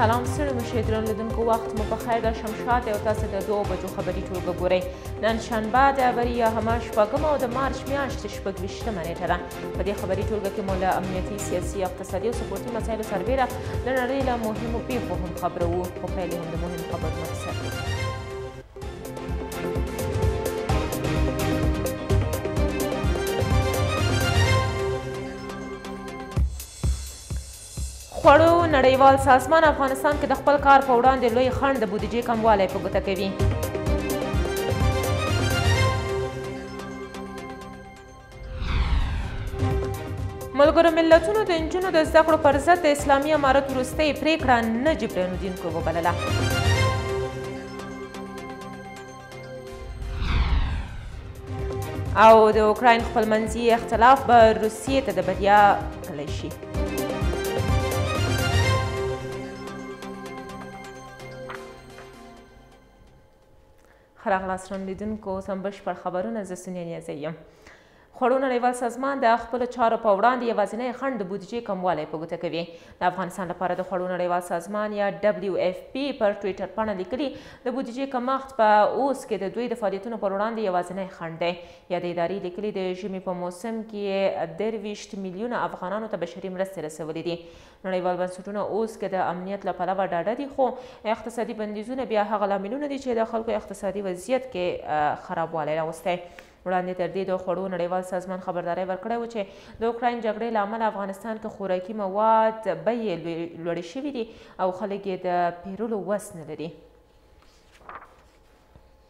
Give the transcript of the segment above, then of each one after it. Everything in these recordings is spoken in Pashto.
سلام ستړي مشي درن لیدونکو وخت مو په خیر د شمشاد او تاسو د دوه بجو خبري ټولګه ګورئ نن شنبه د اوریه هما شپږم او د مارچ میاشتې شپږ ویشتمه نیټه ده په دې خبري ټولګه کې مو له امنیتي سیاسي اقتصادي او سپورتي مسایلو سربېره له نړۍ له مهمو پیښو هم خبروو خو پیل هم د مهم خبرونو په سر خوړو نړیوال سازمان افغانستان کې د خپل کار په وړاندې لوی خنډ د بودیجې کموالی په ګوته کوي ملګرو ملتونو د انجونو د زده کړو پر ضد د اسلامي امارت وروستۍ پریکړه نه جبران الدین کو وبلله او د اوکراین خپلمنځي اختلاف به روسیې ته د بریا کلی شي ښه راغلاست نن لیدونکو سم بشپړ خبرونه زه سنیا نیازی یم خوړو نړیوال سازمان د خپلو چارو په وړاندې یوازینی خنډ د بودجې کموالی په ګوته کوي د افغانستان لپاره د خوړو نړیوال سازمان یا ډبلیو اف پی پر ټویټر پاڼه لیکلي د بودجې کمښت په اوس کې د دوی د فعالیتونو پر وړاندې یوازینی خنډ دی یا د ادارې لیکلي د ژمي په موسم کې درویشت میلیونه افغانانو ته بشري مرستې رسولې دي نړیوال بنسټونه اوس که د امنیت له پلوه ډاډه دي، خو اقتصادي بندیزونه بیا هغه لاملونه دي چې د خلکو اقتصادي وضعیت کې خرابوالی راوستی. وړاندې تر دې د خوړو نړیوال سازمان خبرداری ورکړی و چې د اوکراین جګړې له امله افغانستان کې خوراکي مواد بیې لوړې شوې دي او خلک یې د پیرلو وس نه لري.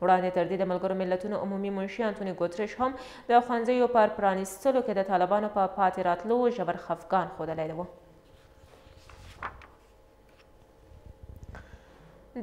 وړاندې تر دې د ملګرو ملتونو عمومي منشي انتوني ګوترش هم د ښوونځیو پر پرانیستلو کې د طالبانو په پاتې راتلو ژور خفګان ښودلی و.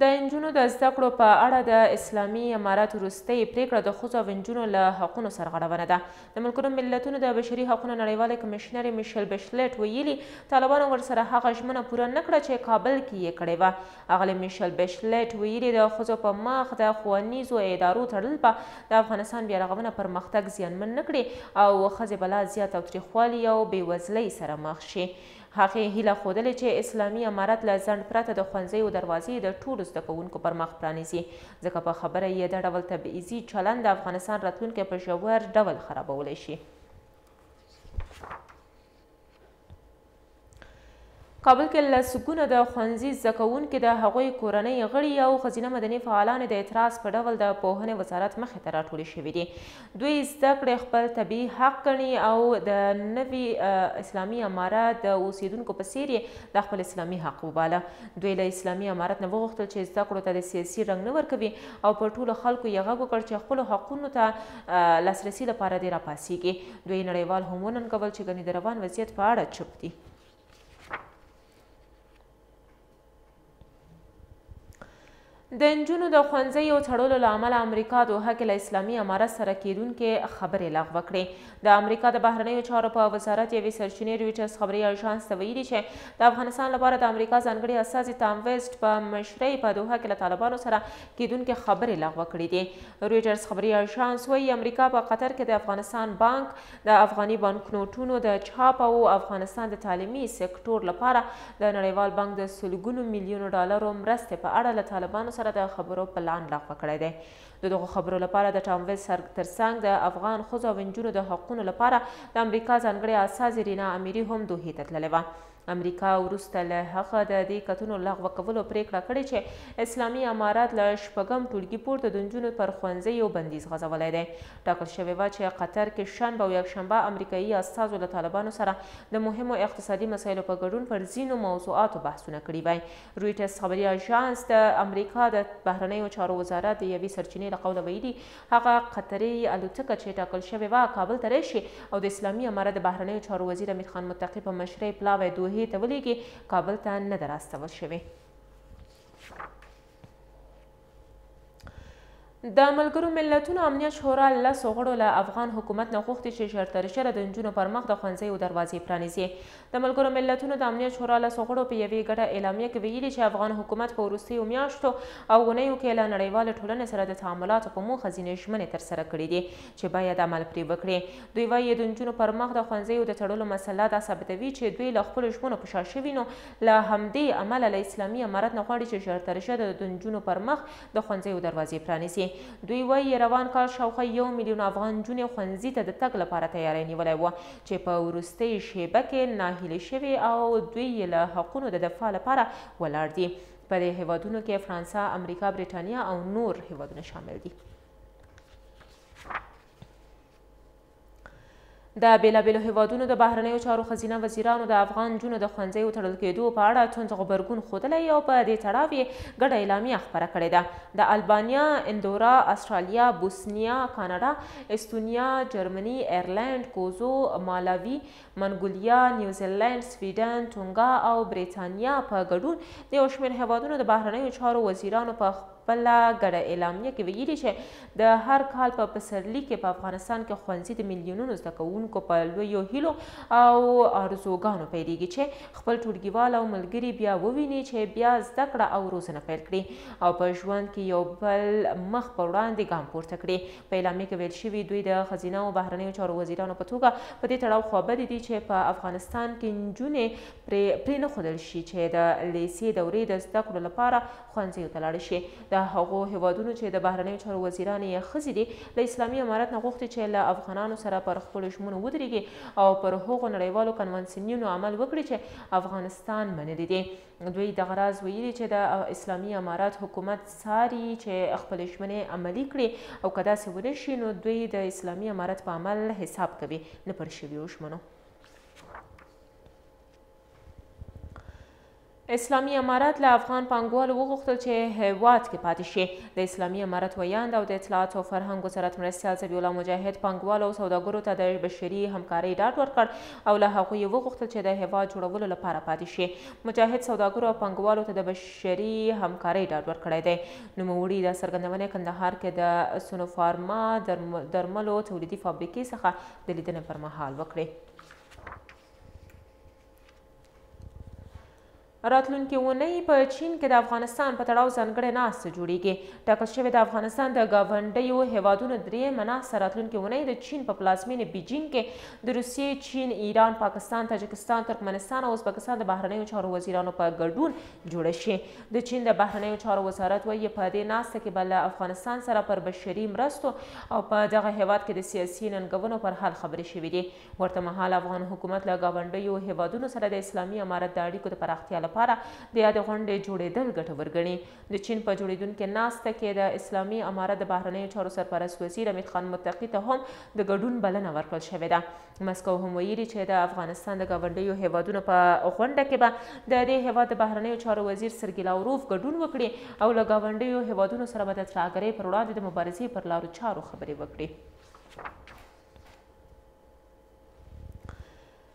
د انجونو د زده کړو په اړه د اسلامي امارت وروستۍ پریکړه د ښځو او انجونو له حقونو سرغړونه ده. د ملګرو ملتونو د بشري حقونو نړیوالې کمشنرې میشل بشلېټ ویلي، طالبانو ورسره هغه ژمنه پوره نه کړه چې کابل کې یې کړې وه. اغلې میشل بشلېټ ویلي، د ښځو په مخ د ښوونیزو ادارو تړل به د افغانستان بیارغونه پرمختګ زیانمن نه کړي او ښځې به لا زیات تاوتریخوالي او بېوزلۍ سره مخ شي. هغې هیله ښودلې چې اسلامي امارت له ځنډ پرته د ښونځیو دروازې د ټولو زده کوونکو پر مخ پرانیزي، ځکه په خبره یې د ډول تبعیضي چلند د افغانستان راتلونکی په ژور ډول خرابولی شي. کابل کې لسګونه د ښونځي زده کوونکي، د هغوی کورنۍ غړي او ښځینه مدني فعالانې د اعتراض په ډول د پوهنې وزارت مخې ته راټولې شوې دي. دوی زده کړې خپل طبیعي حق ګڼي او د نوي اسلامي امارت د اوسېدونکو په څېر یې دا خپل اسلامي حق وباله. دوی له اسلامي امارت نه وغوښتل چې زده کړو ته د سیاسي رنګ نه ورکوي او پر ټولو خلکو یې غږ وکړ چې خپلو حقونو ته لاسرسي لپاره دې راپاڅېږي. دوی نړیوال هم وننګول چې ګنې د روان وضعیت په اړه چوپ دي. د انجونو د ښوونځیو تړلو له امله امریکا دوحه کې له اسلامي امارت سره کېدونکې خبرې لغوه کړې د امریکا د بهرنیو چارو په وزارت یوې سرچینې رویټرز خبري اژانس ته ویلي چې د افغانستان لپاره د امریکا ځانګړي استازي تام ویسټ په مشرۍ په دوحه کې له طالبانو سره کېدونکې خبرې لغوه کړې دي رویټرز خبري اژانس وایي امریکا په قطر کې د افغانستان بانک د افغاني بانکنوټونو د چاپ او افغانستان د تعلیمي سکتور لپاره د نړیوال بانک د سلګونو میلیونو ډالرو مرستې په اړه له طالبانو سره د خبرو پلان لغوه کړی دی. د دغو خبرو لپاره د ټامویل سرګ ترڅنګ د افغان ښځو او نجونو د حقونو لپاره د امریکا ځانګړې استازې رینا امیري هم دوحې ته تللې وه. امریکا وروسته له هغه د دې کتونو لغوه کولو پرېکړه کړې چې اسلامي امارات له شپږم ټولګي پورته د نجونو پر ښوونځیو بندیز غځولی دی. ټاکل شوې وه چې قطر کې شنبه او یکشنبه امریکايي استازو له طالبانو سره د مهمو اقتصادي مسایلو په ګډون پر ځینو موضوعاتو بحثونه کړي وای. رویټرز خبري اژانس د امریکا د بهرنیو چارو وزارت د یوې سرچینې له قوله ویلي، هغه قطري الوتکه چې ټاکل شوې وه کابل ته راشي او د اسلامي امارت د بهرنیو چارو وزیر امیر خان متقي په مشرۍ پلاوی دوحې ته ولیږي، کابل ته نه ده رااستول شوې. د ملګرو ملتونو امنیت شورا لسو غړو له افغان حکومت نه غوښتي چې ژرترژره د نجونو پر مخ د ښوونځیو دروازې پرانیزي. د ملګرو ملتونو د امنیت شورا لسو غړو په یوې ګډه اعلامیه کې ویلي چې افغان حکومت په وروستیو میاشتو او اونیو کې له نړیوالې ټولنې سره د تعاملاتو په موخه ځینې ژمنې ترسره کړې دي چې باید عمل پرې وکړي. دوی وایي د نجونو پر مخ د ښونځیو د تړلو مسله دا ثابتوي چې دوی له خپلو ژمنو په شا شوي نو له همدې امله له اسلامي امارت نه غواړي چې ژرترژره د نجونو پر مخ د ښونځیو دروازې پرانیزي. دوی وایي روان کال شاوخوا یو میلیون افغان نجونې ښونځي ته د تګ لپاره تیاری نیولی و چې په وروستۍ شیبه کې ناهیلې شوې او دوی یې له حقونو د دفاع لپاره ولاړ دي. په دې هیوادونو کې فرانسه، امریکا، بریټانیا او نور هیوادونه شامل دي. د بېلابېلو هېوادونو د بهرنیو چارو ښځینه وزیرانو د افغان نجونو د ښوونځیو تړل کېدو په اړه توند غبرګون ښودلی او په دې تړاو یې ګډه اعلامیه خپره کړې ده. د البانیا، اندورا، استرالیا، بوسنیا، کاناډا، استونیا، جرمني، ایرلنډ، کوزو، مالاوي، منګولیا، نیوزیلنډ، سویډن، ټونګا او بریتانیا په ګډون د یو شمېر هېوادونو د بهرنیو چارو وزیرانو په خپله ګډه اعلامیه کې ویلي چې د هر کال په پسرلي کې په افغانستان کې ښوونځي د میلیونونو زده کوونکو په لویو هیلو او آرزوګانو پیلېږي چې خپل ټولګیوال او ملګري بیا وویني چې بیا زده کړه او روزنه پیل کړي او په ژوند کې یو بل مخ په وړاندې ګام پورته کړي په اعلامیه کې ویل شوي دوی د ښځینه او بهرنیو چارو وزیرانو په توګه په دې تړاو خوابدي دي چې په افغانستان کې نجونې پرې پرې نه ښودل شي چې د لیسې دورې د زده کړو لپاره ښوونځیو ته لاړې شي. د هغو هېوادونو چې د بهرنیو چارو وزیرانې یې ښځې دي، له اسلامي امارت نه غوښتي چې له افغانانو سره پر خپلو ژمنو ودرېږي او پر هغو نړیوالو کنوانسیونونو عمل وکړي چې افغانستان منلي دي. دوی دغه راز ویلي چې د اسلامي امارت حکومت څاري چې خپلې ژمنې عملي کړي او که داسې ونه شي، نو دوی د اسلامي امارت په عمل حساب کوي، نه پر شویو ژمنو. اسلامي امارت له افغان پانګوالو وغوښتل چې هېواد کې پاتې شي. د اسلامي امارت ویاند او د اطلاعاتو او فرهنګ وزارت مرستیال ذبیح الله مجاهد پانګوالو او سوداګرو ته د بشري همکارۍ ډاډ ورکړ او له هغوی یې وغوښتل چې د هېواد جوړولو لپاره پاتې شي. مجاهد سوداګرو او پانګوالو ته د بشري همکارۍ ډاډ ورکړی دی. نوموړي دا څرګندونې کندهار کې د سنوفارما درملو تولیدي فابریکې څخه د لیدنې پر مهال وکړې. راتلونکې اونۍ په چین کې د افغانستان په تړاو ځانګړې ناسته جوړیږي ټاکل شوې د افغانستان د ګاونډیو هیوادونو درېیمه ناسته راتلونکې اونۍ د چین په پلازمینې بیجینګ کې د روسیې چین ایران پاکستان تاجکستان ترکمنستان او ازبکستان د بهرنیو چارو وزیرانو په ګډون جوړه شي د چین د بهرنیو چارو وزارت وایي په دې ناسته کې به له افغانستان سره پر بشري مرستو او په دغه هیواد کې د سیاسي ننګونو پر حل خبرې شوې دي ورته مهال افغان حکومت له ګاونډیو هېوادونو سره د اسلامي امارت د اړیکو د پراختیا لپاره د یادې غونډې جوړېدل ګټور ګڼي. د چین په جوړېدونکې ناسته کې د اسلامي امارت د بهرنیو چارو سرپرست وزیر امیر خان متقي ته هم د ګډون بلنه ورکړل شوې ده. مسکو هم ویلي چې د افغانستان د ګاونډیو هېوادونو په غونډه کې به د دې هېواد د بهرنیو چارو وزیر سرګي لاوروف ګډون وکړي او له ګاونډیو هېوادونو سره به د ترهګرۍ پر وړاندې د مبارزې پر لارو چارو خبرې وکړي.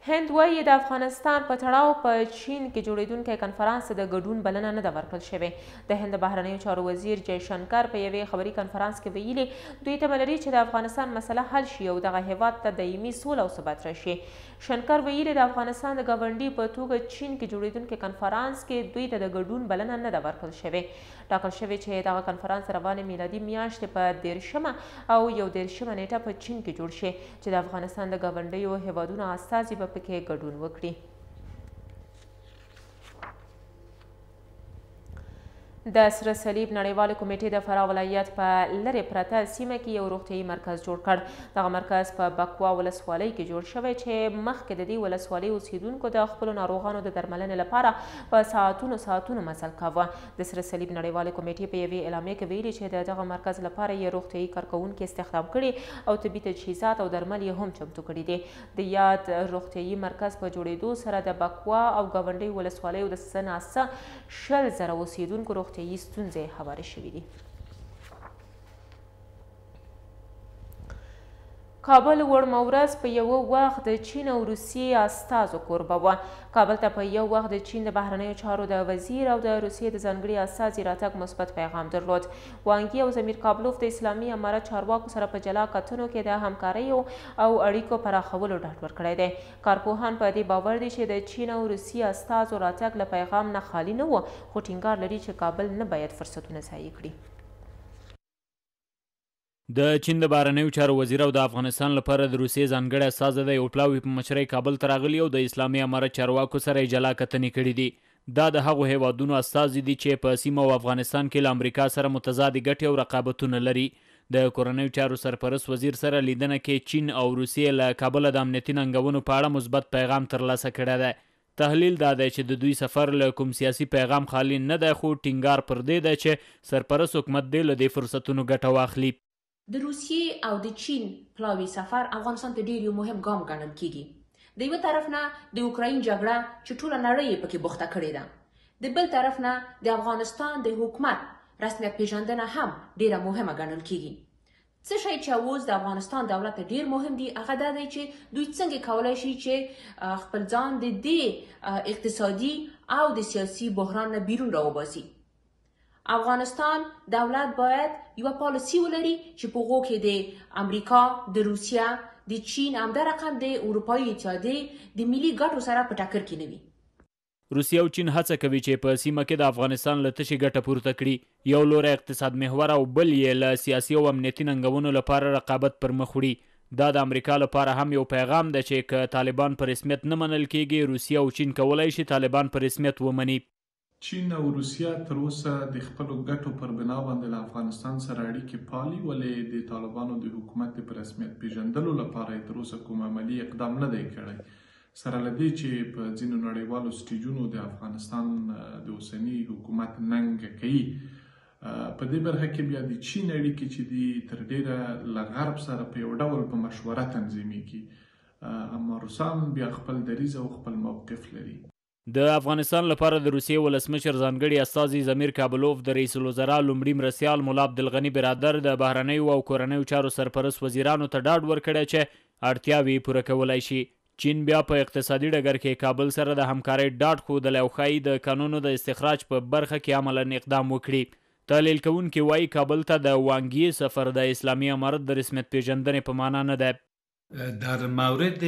هند وایي د افغانستان په تړاو په چین کې جوړېدونکی کنفرانس ته د ګډون بلنه نه ده ورکړل شوې د هند بهرنیو چارو وزیر جی شنکر په یوې خبري کنفرانس کې ویلي دوی تمه لري چې د افغانستان مسله حل شي او دغه هیواد ته دایمي سوله او ثبات راشي شنکر ویلي د افغانستان د ګاونډي په توګه چین کې جوړېدونکی کنفرانس کې دوی ته د ګډون بلنه نه ده ورکړل شوې ټاکل شوې چې دغه کنفرانس د روانې میلادي میاشتې په دېرشمه او یو دېرشمه نېټه په چین کې جوړ شي چې د افغانستان د ګاونډیو هېوادونو استازي به پکې ګډون وکړي. د سره صلیب نړیوالې کمیټې د فراه ولایت په لرې پرته سیمه کې یو روغتیايي مرکز جوړ کړ دغه مرکز په بکوا ولسوالۍ کې جوړ شوی چې مخکې د دې ولسوالۍ اوسیدونکو د خپلو ناروغانو د درملنې لپاره په ساعتونو ساعتونو مزل کاوه. د سره صلیب نړیوالې کمېټې په یوې اعلامیه کې ویلي چې د دغه مرکز لپاره یې روغتیايي کارکوونکي استخدام کړي او طبي تجهیزات او درمل یې هم چمتو کړي دي. د یاد روغتیايي مرکز په جوړېدو سره د بکوا او ګاونډیو ولسوالیو د څه نا څه شل زره اوسېدونکو روغتیايي ستونزې هوارې شوې دي. کابل وړمه ورځ په یو وخت د چین او روسیې استازو کوربه و کابل ته په یو وخت د چین د بهرنیو چارو د وزیر او د روسیې د ځانګړي استازي راتګ مثبت پیغام درلود وانګي او زمیر کابلوف د اسلامي امارت چارواکو سره په جلا کتنو کې د همکاریو او اړیکو پراخولو ډاډ ورکړی دی کارپوهان په دې باور دي چې د چین او روسیې استازو راتګ له پیغام نه خالی نه و خو ټینګار لري چې کابل نه باید فرصتونه ضایع کړي د چین د بهرنیو چارو وزیر او د افغانستان لپاره د روسیې ځانګړی استازی د یو پلاوي په مشرۍ کابل ته راغلي او د اسلامي امارت چارواکو سره یې جلا کتنې کړې دي. دا د هغو هېوادونو استازي دي چې په سیمه او افغانستان کې له امریکا سره متضادې ګټې او رقابتونه لري. د کورنیو چارو سرپرست وزیر سره لیدنه کې چین او روسیې له کابله د امنیتي ننګونو په اړه مثبت پیغام ترلاسه کړی دی. تحلیل دا دی چې د دوی سفر له کوم سیاسي پیغام خالي نه دی خو ټینګار پر دې دی چې سرپرست حکومت دې له دې فرصتونو ګټه واخلي. د روسیې او د چین پلاوي سفر افغانستان ته ډېر یو مهم ګام ګڼل کېږي. د یوه طرف نه د اوکراین جګړه چې ټوله نړۍ یې پکې بوخته کړې ده، د بل طرف نه د افغانستان د حکومت رسمیت پېژندنه هم ډېره مهمه ګڼل کېږي. څه شی چې اوس د افغانستان دولت ته ډیر مهم دی هغه دا دی چې دوی څنګه کولای شي چې خپل ځان د دې اقتصادي او د سیاسي بحران نه بیرون راوباسي افغانستان دولت باید یو پالیسی ولري چې په غو کې د امریکا د روسیه د چین هم د رقم د اروپایي اتحادیې د ملي ګټو سره په ټکر کې نه وي روسیه او چین هڅه کوي چې په سیمه کې د افغانستان له تشې ګټه پورته کړي. یو لوری اقتصاد محور او بل یې له سیاسي او امنیتي ننګونو لپاره رقابت پر مخ وړي. دا د امریکا لپاره هم یو پیغام ده چې که طالبان په رسمیت نه منل کېږي، روسیه او چین کولای شي طالبان په رسمیت ومني. چین او روسیه تر اوسه د خپلو ګټو پر بنا باندې له افغانستان سره اړیکې پالي، ولې د طالبانو د حکومت د په رسمیت پېژندلو لپاره یې تر اوسه کوم عملي اقدام نه دی کړی. سره له دې چې په ځینو نړیوالو سټیجونو د افغانستان د اوسني حکومت ننګ کوي په دې برخه کې بیا د چین اړیکې چې دي تر ډیره له غرب سره په یو ډول په مشوره تنظیمیږي اما روسان بیا خپل دریځ او خپل موقف لري د افغانستان لپاره د روسیې ولسمشر ځانګړي استازي ضمیر کابلوف، د رئیس الوزرا لومړي مرستیال ملا عبدالغني برادر، د بهرنیو او کورنیو چارو سرپرست وزیرانو ته ډاډ ورکړی چې اړتیاوې یې پوره کولای شي. چین بیا په اقتصادي ډګر کې کابل سره د همکارۍ ډاډ ښودلی او ښايي د کانونو د استخراج په برخه کې عملاً اقدام وکړي. تحلیل کوونکي وايي، کابل ته د وانګ يي سفر د اسلامي امارت د رسمیت پېژندنې په مانا نه دی. در مورد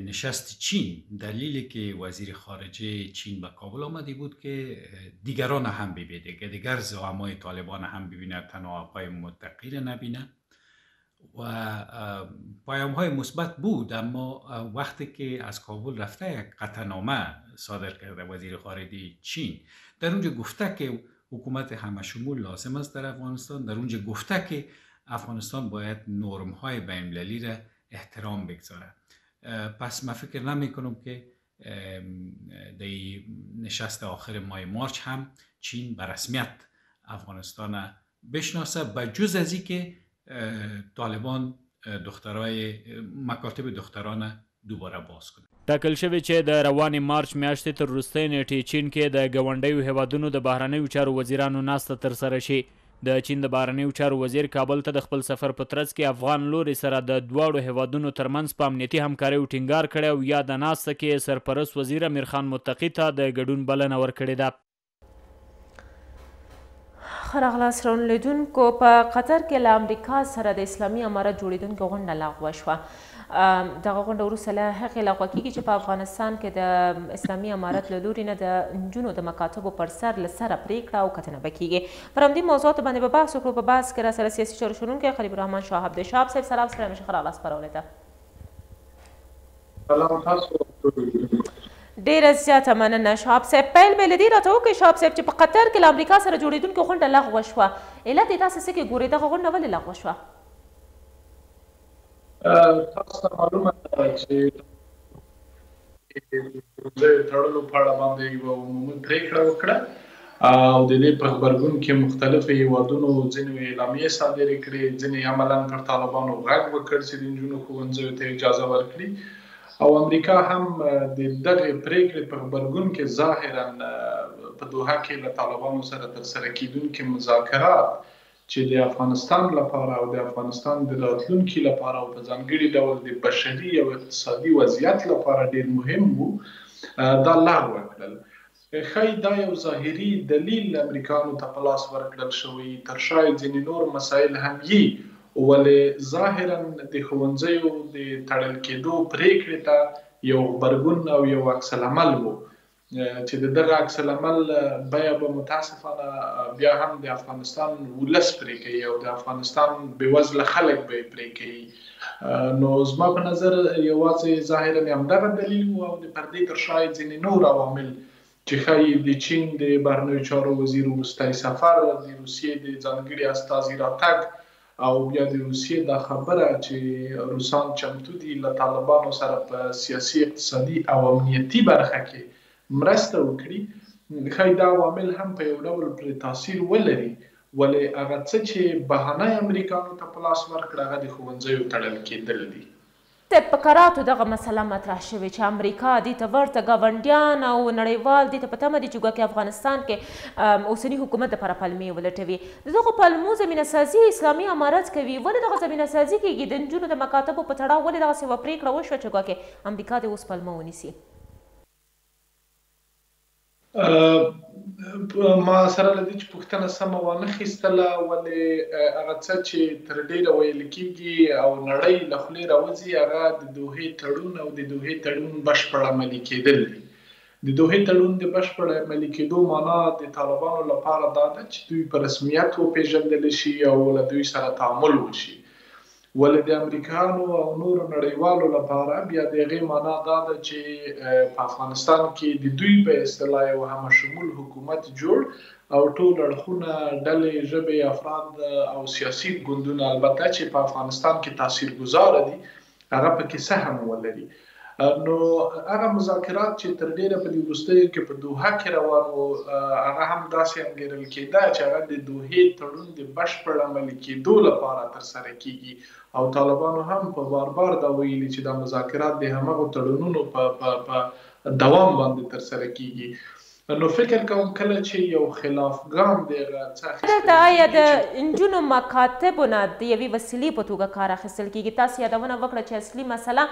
نشست چین دلیلی که وزیر خارجه چین به کابل آمده بود که دیگران هم ببینه که دیگر زعمای طالبان هم ببینه تنها آقای متقی را نبینه و پیام های مثبت بود اما وقتی که از کابل رفته یک قطنامه صادر کرده وزیر خارجه چین در اونجا گفته که حکومت همشمول لازم است در افغانستان در اونجا گفته که افغانستان باید نرم های بین‌المللی را احترام بگذاره پس من فکر نمی کنم که در نشست آخر ماه مارچ هم چین به رسمیت افغانستان بشناسه و جز از که طالبان دخترای مکاتب دختران دوباره باز کنه. ټاکل شوې چې د روانې مارچ میاشتې تر وروستۍ نېټې چین کې د ګاونډیو هېوادونو د بهرنیو چارو وزیرانو ناسته ترسره شي. د چین د بهرنیو چارو وزیر کابل ته د خپل سفر په ترڅ کې افغان لوري سره د دواړو هېوادونو ترمنځ په امنیتي همکاریو ټینګار کړی او یاده ناسته کې یې سرپرست وزیر امیرخان متقي ته د ګډون بلنه ورکړې ده. خراغلاس رون لیدونکو په قطر کې له امریکا سره د اسلامي امارت جوړیدونکو غونډه لغوه شوه دغه غونډه وروسته له هغې لغوه کیږي چې په افغانستان کې د اسلامي امارت له لوري نه د نجونو د مکاتبو پر سر له سره پریکړه او کتنه به کیږي پر همدې موضوعاتو باندې به بحث وکړو په بحث کې را سره سیاسي چارو شنونکی قریب الرحمن شاه عبدالشهاب صاحب سلام سلام شخر الله سپرولې ته سلام تاسو ټولو لیدونکو ډیره زیاته مننه شهاب صاحب پیل به لدی راته وکړئ شهاب صاحب چې په قطر کې له امریکا سره جوړیدونکې غونډه لغوه شوه علت یې تاسو څه کې ګورئ دغه غونډه ولې لغوه شوه تاسو ته معلومه ده چې د تړلو په اړه باندې یو عمومي پریکړه وکړه او د دې په غبرګون کې مختلفو هېوادونو ځینو اعلامیې صادرې کړې، ځینو یې عملاً پر طالبانو غږ وکړ چې د نجونو ښوونځیو ته اجازه ورکړي او امریکا هم د دغې پرېکړې په غبرګون کې ظاهراً په دوحه کې له طالبانو سره ترسره کېدونکي مذاکرات چې د افغانستان لپاره او د افغانستان د راتلونکي لپاره او په ځانګړي ډول د بشري او اقتصادي وضعیت لپاره ډېر مهم وو، دا لغوه کړل. که ښايي دا یو ظاهري دلیل امریکایانو ته په لاس ورکړل شوی يي، تر شا یې ځینې نور مسایل هم يي، ولې ظاهراً د ښوونځیو د تړل کېدو پرېکړې ته یو غبرګون او یو عکس العمل و، چې د دغه عکس العمل بیه به متاسفانه بیا هم د افغانستان ولس پرې کوي او د افغانستان بېوزله خلک به یې پرې کوي. نو زما په نظر یوازې ظاهراً همدغه دلیل و او د پردې تر شا یې ځینې نور عوامل چې ښايي د چین د بهرنیو چارو وزیر وروستی سفر، د روسیې د ځانګړي استازي راتګ او بیا د روسیې دا خبره چې روسان چمتو دي له طالبانو سره په سیاسي، اقتصادي او امنیتي برخه کې مرسته وکړي، ښايي دا عوامل هم په یو ډول پرې تاثیر ولري ولې هغه څه چې بهانه یې امریکایانو ته په لاس ورکړ هغه د ښوونځیو تړل کېدل دي. صیب په کراتو دغه مسله مطرح شوې چې امریکا دې ته ورته ګاونډیان او نړیوال دې ته په تمه دي چې ګواکې افغانستان کې اوسني حکومت لپاره پلمې ولټوي ددغو پلمو زمینه سازي اسلامي امارت کوي ولې دغه زمینه سازي کیږي د نجونو د مکاتبو په تړاو ولې دغسې یوه پریکړه وشوه چې ګواکې امریکا دې اوس پلمه ونیسي. ما سره له دې چې پوښتنه سمه وانه خیستله ولې هغه څه چې تر ډیره ویل کیږي او نړۍ له خولې راوځي هغه د دوحې تړون او د دوحې تړون بشپړ عملي کیدل دي د دوحې تړون د بشپړ عملي کیدو معنا د طالبانو لپاره دا ده چې دوی په رسمیت وپیژندل شي او له دوی سره تعامل وشي ولې د امریکایانو او نورو نړیوالو لپاره بیا د هغې مانا دا ده چې په افغانستان کې د دوی په اصطلاح یو همه شمول حکومت جوړ او ټول اړخونه، ډلې، ژبې، افراد او سیاسي ګوندونه البته چې په افغانستان کې تاثیر ګذاره دي هغه په کې سهم ولري نو هغه مذاکرات چې تر ډېره په دې وروستیو کې په دوحه کې روان وو، هغه هم داسې انګېرل کېده چې هغه د دوحې تړون د بشپړ عملي کېدو لپاره ترسره کېږي او طالبانو هم په بار بار دا ویلي چې دا مذاکرات د همغو تړونونو په دوام باندې ترسره کېږي. نو فکر کوم کله چی یو خلاف ګام د هغه څه اخیستل کیږی چی. دلته ایا د نجونو مکاتبو نه د یوی وسیلی په توګه کار اخیستل کیږی؟ تاسو یادونه وکړه چی اصلی مسله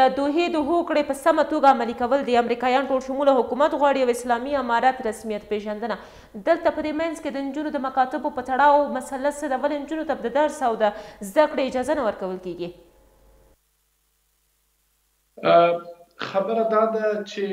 د دوحی د هوکړی په سمه توګه عملی کول دی. امریکایان ټول شموله حکومت غواړی او اسلامی امارت رسمیت پیژندنه. دلته په دی منځ کی د نجونو د مکاتبو په تړاو مسله څه ده؟ ولی نجونو ته د درس او د زده کړی اجازه نه ورکول کیږی؟ خبره دا ده چې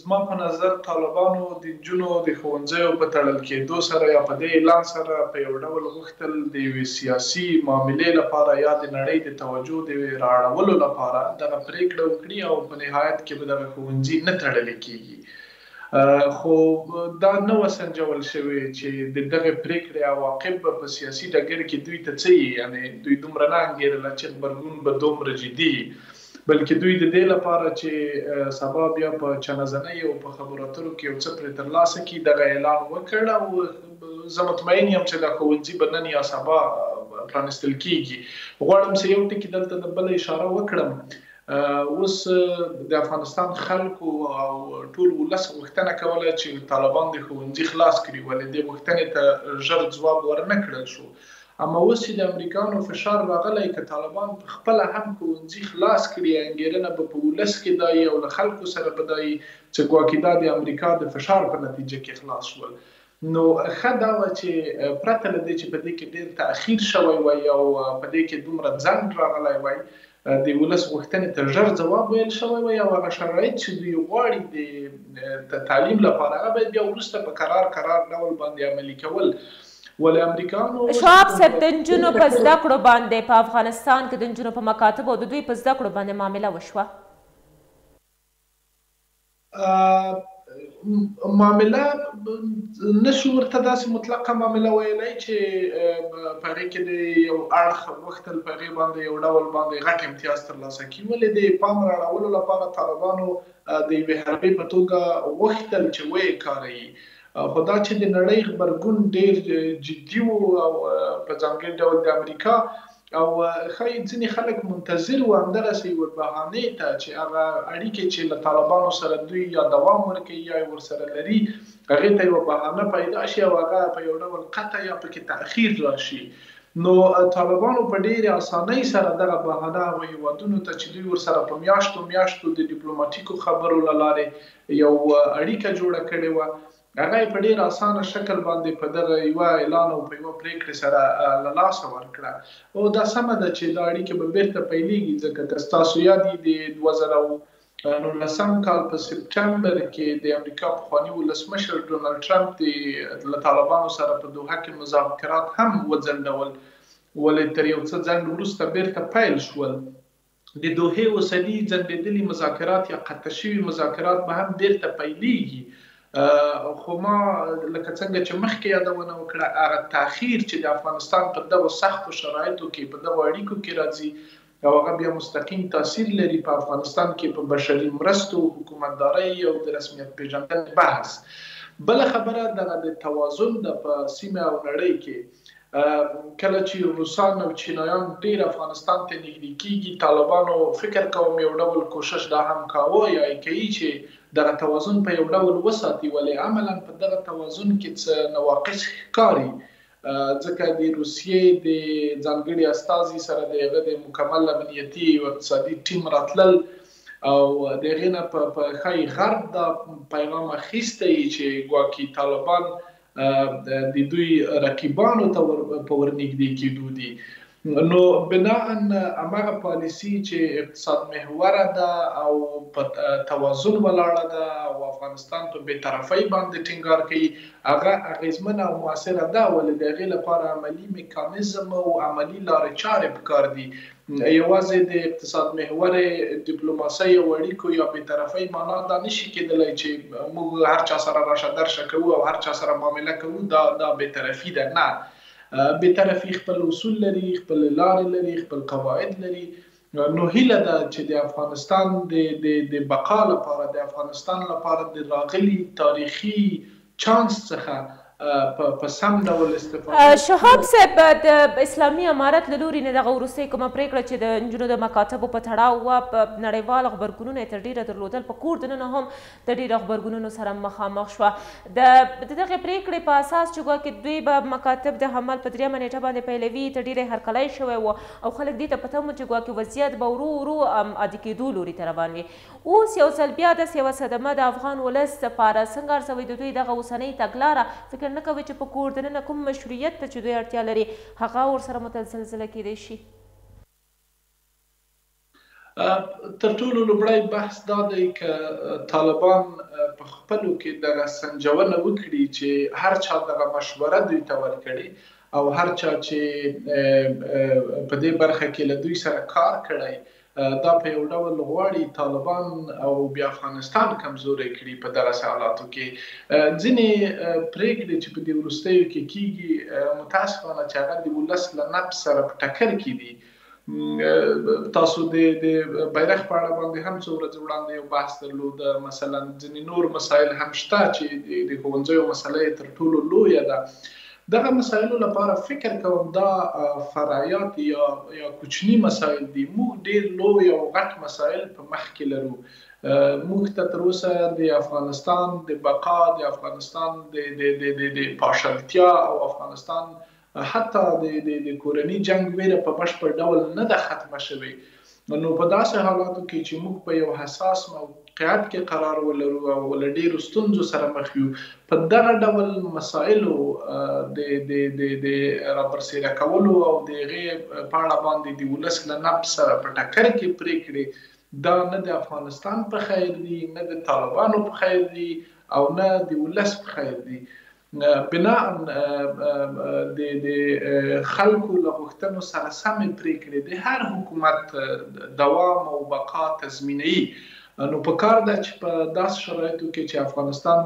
زما په نظر طالبانو د نجونو د ښوونځیو په تړل کېدو سره یا په دې اعلان سره په یو ډول غوښتل د یوې سیاسي معاملې لپاره یا د نړۍ د توجه د را اړولو لپاره دغه پرېکړه وکړي او په نهایت کې به دغه ښوونځي نه تړلي کېږي. خو دا نه وه سنجول شوې چې د دغې پرېکړې عواقب به په سیاسي ډګر کې دوی ته څه يي، یعنې دوی دومره نه انګېرله چې غبرګون به دومره جدي يي، بلکې دوی د دې لپاره چې سبا بیا په چنځنۍ او په خبرو اترو کې یو څه پرې تر لاسه کړي، دغه اعلان وکړ او زه مطمئن یم چې دا ښوونځي به نن یا سبا پرانیستل کېږي. غواړم چې یو ټکي دلته د بله اشاره وکړم، اوس د افغانستان خلکو او ټول ولس غوښتنه کوله چې طالبان د ښوونځي خلاص کړي ولې دې غوښتنې ته ژر ځواب ورنه کړل شو اما اوس چې د امریکایانو فشار راغلی که طالبان په خپله هم ښوونځي خلاص کړي انګېرنه به په ولس کې دا یي او له خلکو سره به دا یي چې ګواکې دا د امریکا د فشار په نتیجه کې خلاص شول نو ښه دا وه چې پرته له دې چې په دې کې ډېر تأخیر شوی وای او په دې کې دومره ځنډ راغلی وای د ولس غوښتنې ته ژر ځواب ویل شوی وای او هغه شرایط چې دوی غواړي د د تعلیم لپاره هغه باید بیا وروسته په کرار کرار ډول باندې عملي کول ولې امریکانو شواب صاحب د نجونو په زده کړو باندې په افغانستان کې د نجونو په مکاتبو او د دوی په زده کړو باندې معامله وشوه معامله نه شو ورته داسې مطلقه معامله ویلای چې په هغې کې د یو اړخ غوښتل په هغې باندې یو ډول باندې غټ امتیاز ترلاسه کړي ولې د پام راړولو لپاره طالبانو د یوې حربې په توګه غوښتل چې ویې کاروي خو دا چې د نړۍ غبرګون ډیر جدي وو او په ځانګړي ډول د امریکا او ښايي ځينې خلک منتظر وو همدغسې يوې بهانې ته چې هغه اړيکې چې له طالبانو سره دوی يا دوام ورکوي يا يې ورسره لري هغې ته يوه بهانه پيدا شي او هغه په يو ډول قطع يا پکې تاخير راشي نو طالبانو په ډېرې اسانۍ سره دغه بهانه هغو هېوادونو ته چې دوی ورسره په مياشتو مياشتو د ډيپلوماتيکو خبرو له لارې يو اړيکه جوړه کړې وه هغه یې په ډېر اسانه شکل باندې په دغه یوه اعلان او په یوه پرېکړې سره له لاسه ورکړه. او دا سمه ده چې دا اړیکې به بېرته پیلېږي، ځکه که ستاسو یاد وي د دوه زره او نولسم کال په سپټمبر کې د امریکا پخواني ولسمشر ډونالډ ټرمپ د له طالبانو سره په دوحه کې مذاکرات هم وځنډول، ولې تر یو څه ځنډ وروسته بېرته پیل شول. د دوحې اوسني ځنډېدلي مذاکرات یا قطع شوي مذاکرات به هم بېرته پیلېږي، خو ما لکه څنګه چې مخکې یادونه وکړه، هغه تاخیر چې د افغانستان پر دغو سختو شرایطو کې په دغو اړیکو کې راځي او هغه بیا مستقیم تاثیر لري په افغانستان کې په بشري مرستو، حکومتدارۍ او د رسمیت پېژندنې بحث. بله خبره دغه د توازن ده په سیمه او نړۍ کې کله چی روسان او چینایان ډیر افغانستان ته نږدی کیږی طالبانو فکر کوم یو ډول کوشش دا هم کاوه یا یی کوی چی دغه توازن په یو ډول وساتی ولی عملا په دغه توازن کی څه نواقص ښکاری ځکه د روسیی د ځانګړی استازی سره د هغه د مکمل امنیتی او اقتصادی ټیم راتلل او د هغی نه په ښایی غرب دا پیغام اخیستی یی چی ګواکی طالبان د دوی رقیبانو ته په ورنږدې کېدو دي. نو بناءً هماغه پالیسي چې اقتصاد محوره ده او په توازن ولاړه ده او افغانستان په بې طرفۍ باندې ټینګار کوي، هغه اغېزمنه او موثره ده، ولې د هغې لپاره عملي میکانیزم او عملي لارې چارې پکار دي، یوازې د اقتصاد محورې ډیپلوماسۍ او اړیکو یا بې طرفۍ مانا دا نه شي کېدلای چې موږ هر چا سره راشه درشه کوو او هر چا سره معامله کوو، دا دا بې طرفي ده، نه، بې طرفي خپل اصول لري، خپلې لارې لري، خپل قواعد لري، نو هیله ده چې د افغانستان د د د بقا لپاره، د افغانستان لپاره د راغلي تاریخي چانس څخه په سم ډول استفاده وکړو. شهاب صاحب د اسلامي امارت له لوري نه دغه وروستۍ کومه پرېکړه چې د نجونو د مکاتبو په تړاو وه په نړیوال غبرګونونه یې تر ډېره درلودل په کور دننه هم د ډېرو غبرګونونو سره مخامخ شوه د دغې پرېکړې په اساس چې ګواکې دوی به مکاتب د حمل په درېیمه نېټه باندې پیلوي تر ډېره یې هرکلی شوی و او خلک دې ته په تمه و چې ګواکې وضعیت به ورو ورو عادي کېدو لوري ته روان وي اوس یو ځل بیا داسې یوه صدمه د افغان ولس د پاره څنګه ارزوئ؟ د دوی دغه اوسنۍ تګلاره فکر نه کوئ چې په کور دننه کوم مشروعیت ته چې دوی اړتیا لري هغه ورسره متزلزله کېدای شي؟ تر ټولو لومړی بحث دا دی که طالبان په خپلو کې دغه سنجونه وکړي چې هر چا دغه مشوره دوی ته ورکړې او هر چا چې په دې برخه کې له دوی سره کار کړی دا په یو ډول غواړي طالبان او بیا افغانستان کمزوری کړي په دغسې حالاتو کې ځینې پرېکړې چې په دې وروستیو کې کیږي متاسفانه چې هغه د ولس له نبض سره په ټکر کې دي تاسو د د بیرغ په اړه باندې هم څو ورځې وړاندې یو بحث درلود مثلا ځینې نور مسایل هم شته چې د ښوونځیو مسله یې تر ټولو لویه ده دغه مسایلو لپاره فکر کوم دا فرعیات یا یا کوچني مسایل دي موږ ډیر لوی او غټ مسایل په مخ کې لرو موږ ته تر اوسه د افغانستان د بقا د افغانستان د د د د د پاشلتیا او افغانستان حتی د د د کورنی جنگ ویره په بشپړ ډول نه ده ختمه شوې نو په داسې حالاتو کې چې موږ په یو حساس موقعیت کې قرار ولرو او له ډېرو ستونزو سره مخ یو، په دغه ډول مسایلو د د د د رابرسېره کولو او د هغې په اړه باندې د ولس له نبض سره په ټکر کې پرېکړې، دا نه د افغانستان په خیر دي، نه د طالبانو په خیر دي او نه د ولس په خیر دي. بناء د د خلکو له غوښتنو سره سمې پرېکړې د هر حکومت دوام او بقا تضمینوي، نو په کار ده چې په داسې شرایطو کې چې افغانستان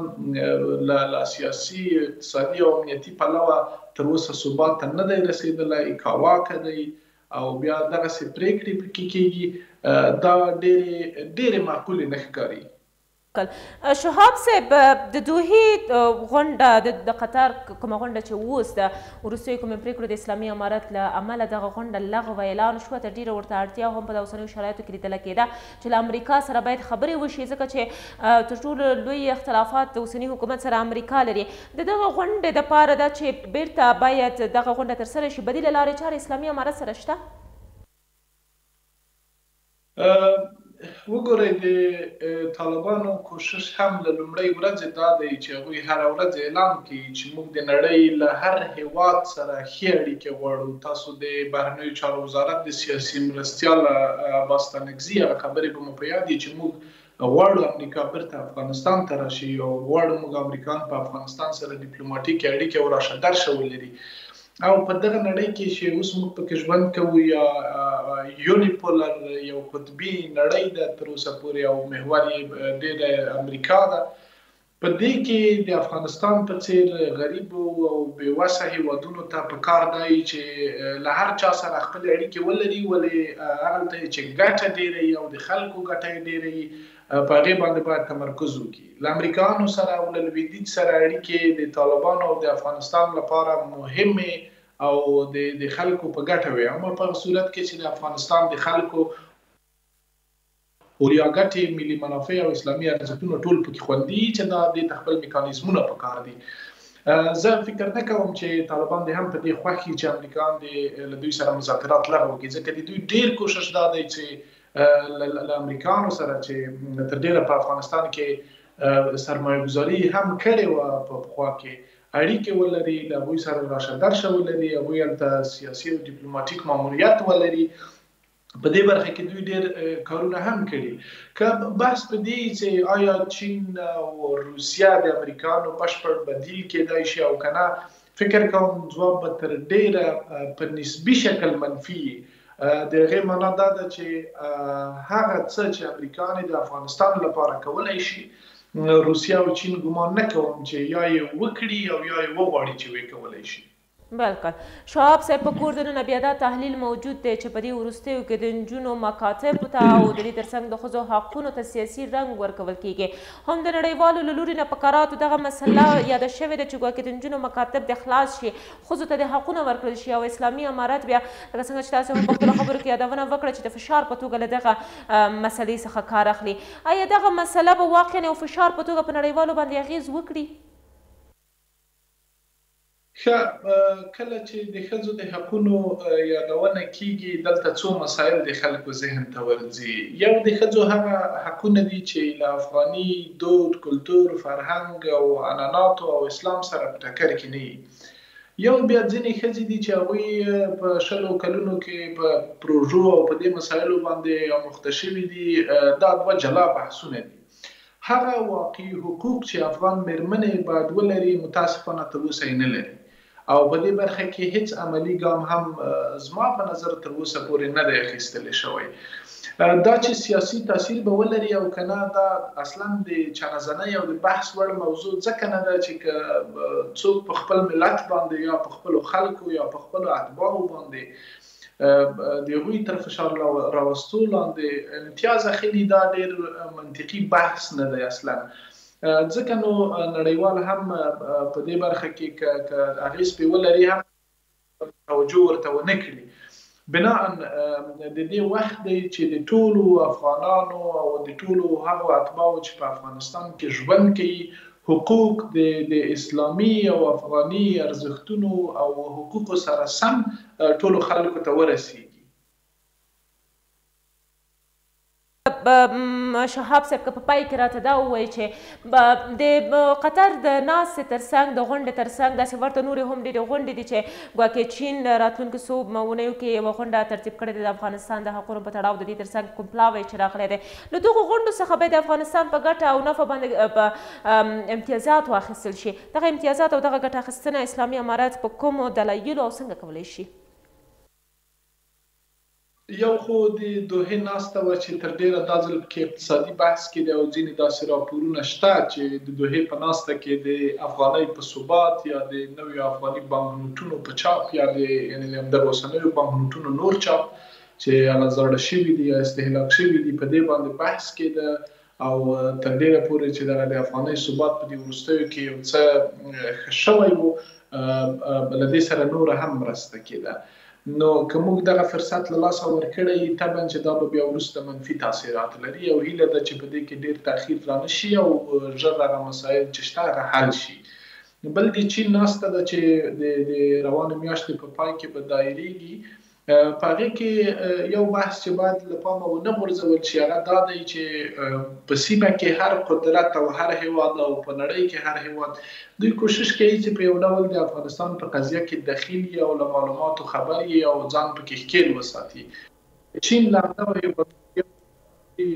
له سیاسي، اقتصادي او امنیتي پلوه تر اوسه ثبات ته نه دی رسېدلی، کاواکه دی او بیا دغسې پرېکړې پکې کېږي، دا ډېرې ډېرې معقولې نه ښکاري. کړل شهاب صاحب د دوحي غونډه د قطر کومه غونډه چې اوس د وروستیو کومې پریکړو د اسلامي امارت له امله دغه غونډه لغو اعلان شوه تر ډیره ورته اړتیا هم په اوسنیو شرایطو کې لیدل کېده چې له امریکا سره باید خبرې وشي ځکه چې تر ټولو لوی اختلافات د اوسني حکومت سره امریکا لري د دغه غونډې د پاره ده چې بیرته باید دغه غونډه تر سره شي بدیله لارې چارې اسلامي امارت سره شته وګورئ د طالبانو کوشش هم له لومړۍ ورځې دا دی چې هغوی هره ورځ اعلان کوي چې موږ د نړۍ له هر هېواد سره ښې اړیکې غواړو، تاسو د بهرنیو چارو وزارت د سیاسي مرستیال عباس ستانکزي هغه خبرې به مو په یاد وي چې موږ غواړو امریکا بیرته افغانستان ته راشی او غواړو موږ امریکایان په افغانستان سره ډیپلوماټیکې اړیکې او راشه درشه ولری او په دغه نړۍ کې چې اوس موږ په کې ژوند کوو یا یونیپولر یو قطبی نړۍ ده تر اوسه پورې او محور یې دې ده امریکا ده په دې کې د افغانستان په څېر غریبو او بې وسه هېوادونو ته په کار دای چې له هر چا سره خپلې اړیکې ولري ولې هغلته یې چې ګټه ډېره وي او د خلکو ګټه یې ډېره وي په هغې باندې باید تمرکز وکړي. له امریکایانو سره او له لوېدیځ سره اړیکې د طالبانو او د افغانستان لپاره مهمې او د د خلکو په ګټه وې اما په هغه صورت کې چې د افغانستان د خلکو اوریا ګټې، ملي منافع او اسلامي ارزښتونه ټول پکې خوندي یي چې دا دې ته خپل میکانیزمونه پکار دي. زه فکر نه کوم چې طالبان دې هم په دې خوښ یي چې امریکایان دې له دوی سره مذاکرات لغو کړي ځکه د دوی ډیر کوشش دا دی چې له امریکایانو سره چې تر ډیره په افغانستان کې سرمایه ګذاري هم کړې وه په پخوا کې اړیکې ولري له هغوی سره راشه درشه ولري هغوی هلته سیاسي او ډیپلوماټیک ماموریت ولري په دې برخه کې دوی ډېر کارونه هم کړي. که بحث په دې وي چې آیا چین او روسیه د امریکایانو بشپړ بدیل کېدای شي او که نه، فکر کوم ځواب به تر ډېره په نسبي شکل منفي وي. د هغې مانا دا ده چې هغه څه چې امریکایان یې د افغانستان لپاره کولای شي، روسیه او چین ګومان نه کوم چې یا یې وکړي او یا یې وغواړي چې ویې کولای شي. بلکل شواب صاحب په کور دننه بیا دا تحلیل موجود دی چې په دې وروستیو کې د نجونو مکاتبو ته او د دې ترڅنګ د ښځو حقونو ته سیاسي رنګ ورکول کیږي هم د نړیوالو له لوري نه په کراتو دغه مسله یاده شوې ده چې ګواکې د نجونو مکاتب د خلاص شي ښځو ته د حقونه ورکړل شي او اسلامي امارت بیا لکه څنګه چې تاسو هم په خپلو خبرو کې یادونه وکړه چې د فشار په توګه له دغه مسلې څخه کار اخلي ایا دغه مسله به واقعا یو فشار په توګه په نړیوالو باندې اغیز وکړي؟ ښه، کله چې د ښځو د حقونو یادونه کېږي، دلته څو مسایل د خلکو ذهن ته ورځي. یو د ښځو هغه حقونه دي چې له افغاني دود، کلتور، فرهنګ او عنعناتو او اسلام سره په ټکر کې نه وي. یو بیا ځینې ښځې دي چې هغوی یې په شلو کلونو کې په پروژو او په دې مسایلو باندې اموخته شوې دي، دا دوه جلا بحثونه دي. هغه واقعي حقوق چې افغان مېرمنې باید ولري، متاسفانه تر اوسه یې نه لري او په دې برخه کې هېڅ عملي ګام هم زما په نظر تر اوسه پورې نه دی اخیستل شوی. دا چې سیاسي تاثیر به ولري او که نه، دا اصلاً د چانهزنۍ او د بحث وړ موضوع ځکه نه ده چې که څوک په خپل ملت باندې یا په خپلو خلکو یا په خپلو اتباعو باندې د هغوی تر فشار راوستو لاندې امتیاز اخلي دا ډېر منطقي بحث نه دی اصلا ځکه نو نړیوال هم په دې برخه کې که اغېز پرې ولري هم توجه ورته ونه کړي بناء د دې وخت دی چې د ټولو افغانانو او د ټولو هغو اتباعو چې په افغانستان کې ژوند کوي حقوق د د اسلامي او افغاني ارزښتونو او حقوقو سره سم ټولو خلکو ته ورسېږي. شهاب صاحب که په پای کې راته دا ووایې چې د قطر د ناستې تر څنګ د غونډې تر څنګ داسې ورته نورې هم ډېرې غونډې دي چې ګواکې چین راتلونکو څو اونیو کې یوه غونډه ترتیب کړې ده د افغانستان د حقونو په تړاو د دې تر څنګ کوم پلاوی چې راغلی دی له دغو غونډو څخه به د افغانستان په ګټه او نفع باندې به امتیازات واخیستل شي. دغه امتیازات او دغه ګټه اخیستنه اسلامي امارت په کومو دلایلو او څنګه کولای شي؟ یو خو د دوحې ناسته وه چې تر ډېره دا ځل پکې اقتصادي بحث کېدی او ځینې داسې راپورونه شته چې د دوحې په ناسته کې د افغانۍ په ثبات یا د نویو افغاني بانکنوټونو په چاپ یا د یعنې د همدغو اوسنیو بانکنوټونو نور چاپ چې هغه زاړه شوي دي یا استهلاک شوي دي، په دې باندې بحث کېده او تر ډېره پورې چې دغه د افغانۍ ثبات په دې وروستیو کې یو څه ښه شوی و، له دې سره نوره هم مرسته کېده. نو که موږ دغه فرصت له لاسه ورکړی، طبعاً چې دا به بیا وروسته منفي تاثیرات لري او هیله ده چې په دې کې ډېر تاخیر رانه شي او ژر هغه مسایل چې شته هغه حل شي. بل د چین ناسته ده چې د روانې میاشتې په پای کې به دایرېږي په هغې کې یو بحث چې باید له پامه ونه غورځول شي هغه دا دی چې په سیمه کې هر قدرت او هر هېواد او په نړۍ کې هر هېواد دوی کوشش کوي چې په یو ډول د افغانستان په قضیه کې دخیل وي او له معلوماتو خبر وي او ځان په کې ښکېل وساتي. چین له همدغو هېوادونو یو دی.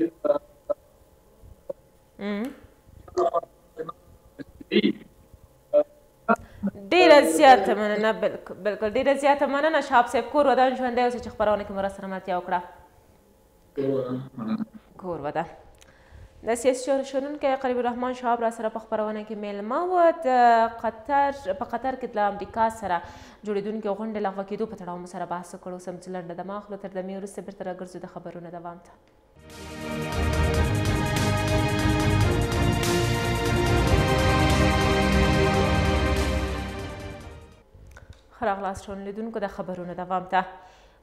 ډیره زیاته مننه بالکل ډیره زیاته مننه شهاب صاحب کور ودان ژوندی اوسې چې خپرونه کې مو راسره ملتیا وکړه کور ودان د سیاسي شنونکی قریب الرحمن شهاب را سره په خپرونه کې میلمه و د قطر په قطر کې د امریکا سره جوړېدونکې غونډې لغوه کېدو په تړاو مو سره بحث وکړو سم چې لنډه دمه اخلو تر دمې وروسته بېرته راګرځو د خبرونو دوام ته خراغلاس ټول لیدونکو د خبرونو دوام ته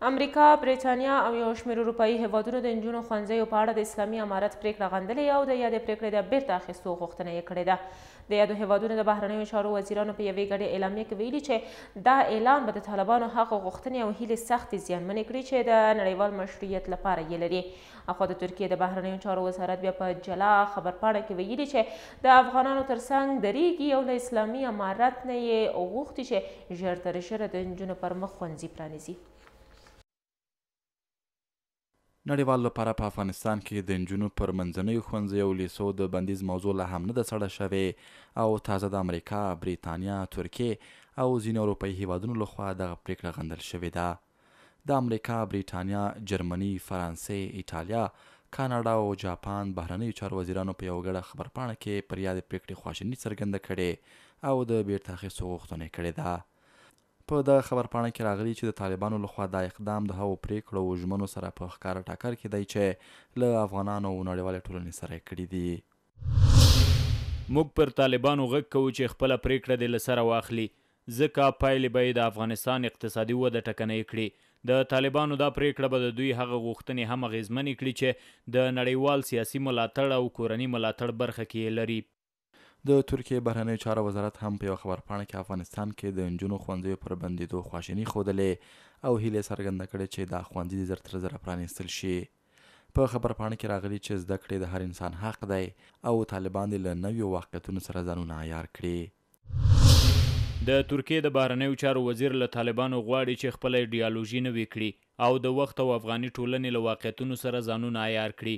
امریکا، بریټانیا او یو شمېر اروپایي هیوادونو د نجونو ښوونځیو په اړه د اسلامي امارت پریکړه غندلې او د یادې پریکړې د بیرته اخیستو غوښتنه یې کړې ده. د یادو هېوادونو د بهرنیو چارو وزیرانو په یوې ګډې اعلامیې کې ویلي چې دا اعلان به د طالبانو هغه غوښتنې او هیلې سختې زیانمنې کړي چې د نړیوال مشروعیت لپاره یې لري اخوا د ترکیې د بهرنیو چارو وزارت بیا په جلا خبرپاڼه کې ویلي چې د افغانانو ترڅنګ درېږي او له اسلامي امارت نه یې غوښتي چې ژر تر ژره د نجونو پر مخ ښوونځي پرانیزي نړیوالو لپاره په افغانستان کې د نجونو پر منځنیو ښونځیو او لیسو د بندیز موضوع لا هم نه ده سړه شوې او تازه د امریکا، بریتانیا، ترکیې او ځینو اروپایي هیوادونو له خوا دغه پریکړه غندل شوې ده. د امریکا، بریتانیا، جرمني، فرانسې، ایټالیا، کاناډا او جاپان بهرنیو چارو وزیرانو په یوه ګډه خبرپاڼه کې پر یادې پریکړې خواشیني څرګنده کړې او د بیرته اخیستو غوښتنه یې کړې ده. په دغه خبرپاڼه کې راغلي چې د طالبانو لخوا دا اقدام د هغو پریکړو او ژمنو سره په ښکاره ټکر کې دی چې له افغانانو او نړیوالې ټولنې سره یې کړي دي. موږ پر طالبانو غږ کوو چې خپله پریکړه دې له سره واخلي، ځکه پایلې به یې د افغانستان اقتصادي وده ټکنۍ کړي. د طالبانو دا پریکړه به د دوی هغه غوښتنې هم اغیزمنې کړي چې د نړیوال سیاسي ملاتړ او کورني ملاتړ برخه کې یې لري. د ترکیې بهرنیو چارو وزارت هم په یوه خبرپاڼه کې افغانستان کې د نجونو ښوونځیو پر بندیدو خواشیني ښودلې او هیله څرګنده کړې چې دا ښوونځي دې زر تر زره پرانیستل شي په خبرپاڼه کې راغلي چې زده کړې د هر انسان حق دی او طالبان دې له نویو واقعیتونو سره ځانونه عیار کړي د ترکیې د بهرنیو چارو وزیر له طالبانو غواړي چې خپله ایډیالوژي نوې کړي او د وخت او افغاني ټولنې له واقعیتونو سره ځانونه عیار کړي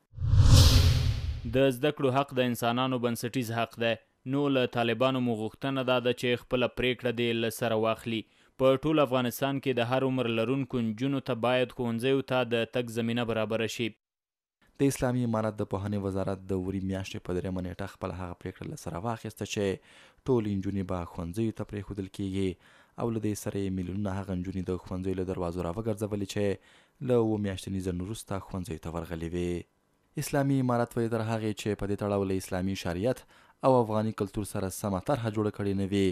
د زده کړو حق د انسانانو بنسټیز حق دی، نو له طالبانو مو غوښتنه دا ده چې خپله پرېکړه دې له سره واخلي. په ټول افغانستان کې د هر عمر لرونکو نجونو ته باید ښوونځیو ته د تګ زمینه برابره شي. د اسلامي امارت د پوهنې وزارت د وري میاشتې په درېیمه نېټه خپله هغه پرېکړه له سره واخیسته چې ټولې نجونې به ښوونځیو ته پرېښودل کېږي او له دې سره یې میلیونونه هغه نجونې د ښوونځیو له دروازو راوګرځولې چې له اووه میاشتني ځنډ وروسته ښونځیو ته ورغلې وې. اسلامي امارت وایي تر هغې چې په دې تړاو له اسلامي شریعت او افغاني کلتور سره سمه طرحه جوړه کړې نه وي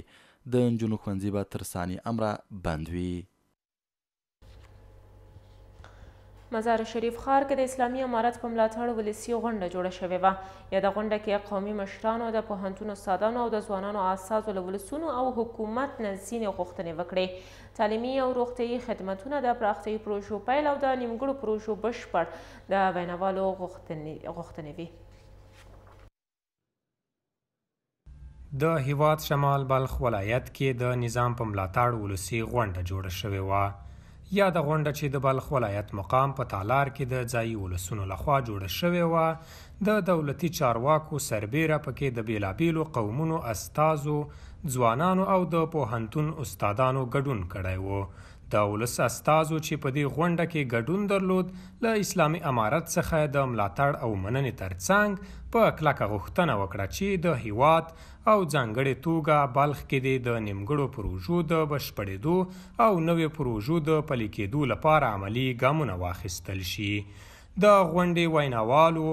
د نجونو ښونځي به تر ثاني امره بند وي. مزار شریف ښار کې د اسلامي امارت په ملاتړ ولسي غونډه جوړه شوې وه. یاده غونډه کې قومي مشرانو، د پوهنتون استادانو او د ځوانانو استازو له ولسونو او حکومت نه ځینې غوښتنې وکړې. تعلیمي او روغتیايي خدمتونه، د پراختیايي پروژو پیل او د نیمګړو پروژو بشپړ د ویناوالو غوښتنې وې. د هېواد شمال بلخ ولایت کې د نظام په ملاتړ ولسي غونډه جوړه شوې وه. یاده غونډه چې د بلخ ولایت مقام په تالار کې د ځايي ولسونو لخوا جوړه شوې وه، د دولتي چارواکو سربېره په کې د بېلابېلو قومونو استازو، ځوانانو او د پوهنتون استادانو ګډون کړی و. د ولس استازو چې په دې غونډه کې ګډون درلود، له اسلامي امارت څخه یې د ملاتړ او مننې ترڅنګ په کلکه غوښتنه وکړه چې د هېواد او ځانګړې توګه بلخ کې دې د نیمګړو پروژو د بشپړېدو او نویو پروژو د پلي کېدو لپاره عملي ګامونه واخیستل شي. د غونډې ویناوالو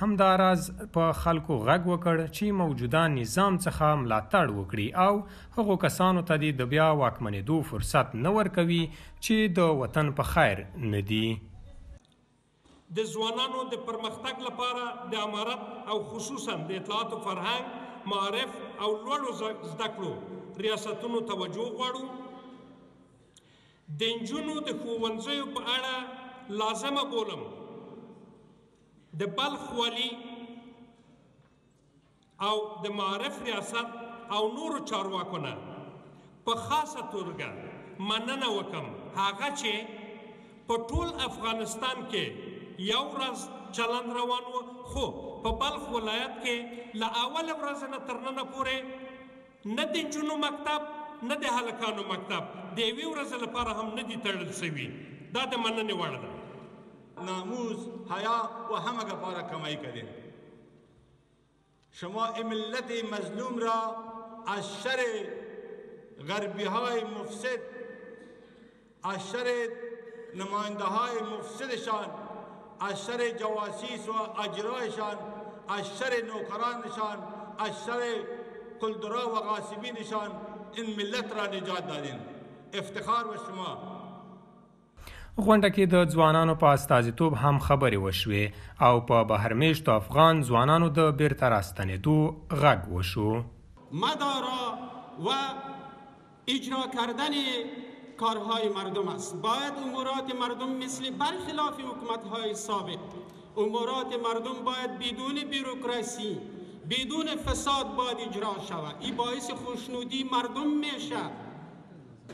همداراز په خلکو غږ وکړ چې موجوده نظام څخه ملاتړ وکړي او هغو کسانو ته دې د بیا واکمنېدو فرصت نه ورکوي چې د وطن په خیر نه دي. د ځوانانو د پرمختګ لپاره د امارت او خصوصاً د اطلاعات و فرهنګ، معارف او لوړو زده کړو ریاستونو توجه غواړو. د نجونو د ښوونځیو په اړه لازمه بولم د بلخ والي او د معارف ریاست او نورو چارواکو نه په خاصه توګه مننه وکم هغه چې په ټول افغانستان کې یو ورځ چلند روان و خو په بلخ ولایت کې له اوله ورځې نه تر ننه پورې نه د نجونو مکتب نه د هلکانو مکتب د یوې ورځې لپاره هم نه دي تړل شوي، دا د مننې وړ ده. ناموس، حیا و همگه پاره کمای کردین. شما ای ملت مظلوم را از شر غربیهای مفسد، از سر نماینده های مفسدشان از سر جواسیس و اجرایشان از سر نوکرانشان از سر کلدرا و غاصبینشان این ملت را نجات دادین افتخار و شما غونډه کې د ځوانانو په استازیتوب هم خبرې وشوې او په بهرمیشتو افغان ځوانانو د بیرته راستنېدو غږ وشو. مدارا و اجرا کردن کارهای مردم است باید امورات مردم مثل برخلاف حکومتهای سابق امورات مردم باید بدون بیروکراسی بدون فساد باید اجرا شود این باعث خوشنودی مردم میشه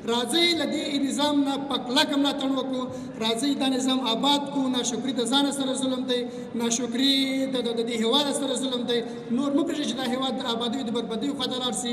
راځي لدی نظام نه پکلک ملاتړ وکړو راځي دا نظام آباد کو ناشکری د ځان سره ظلم دی ناشکری د د دې هوا سره ظلم دی نور مکرې چې دا هوا د آبادی د بربادی خدای لار سي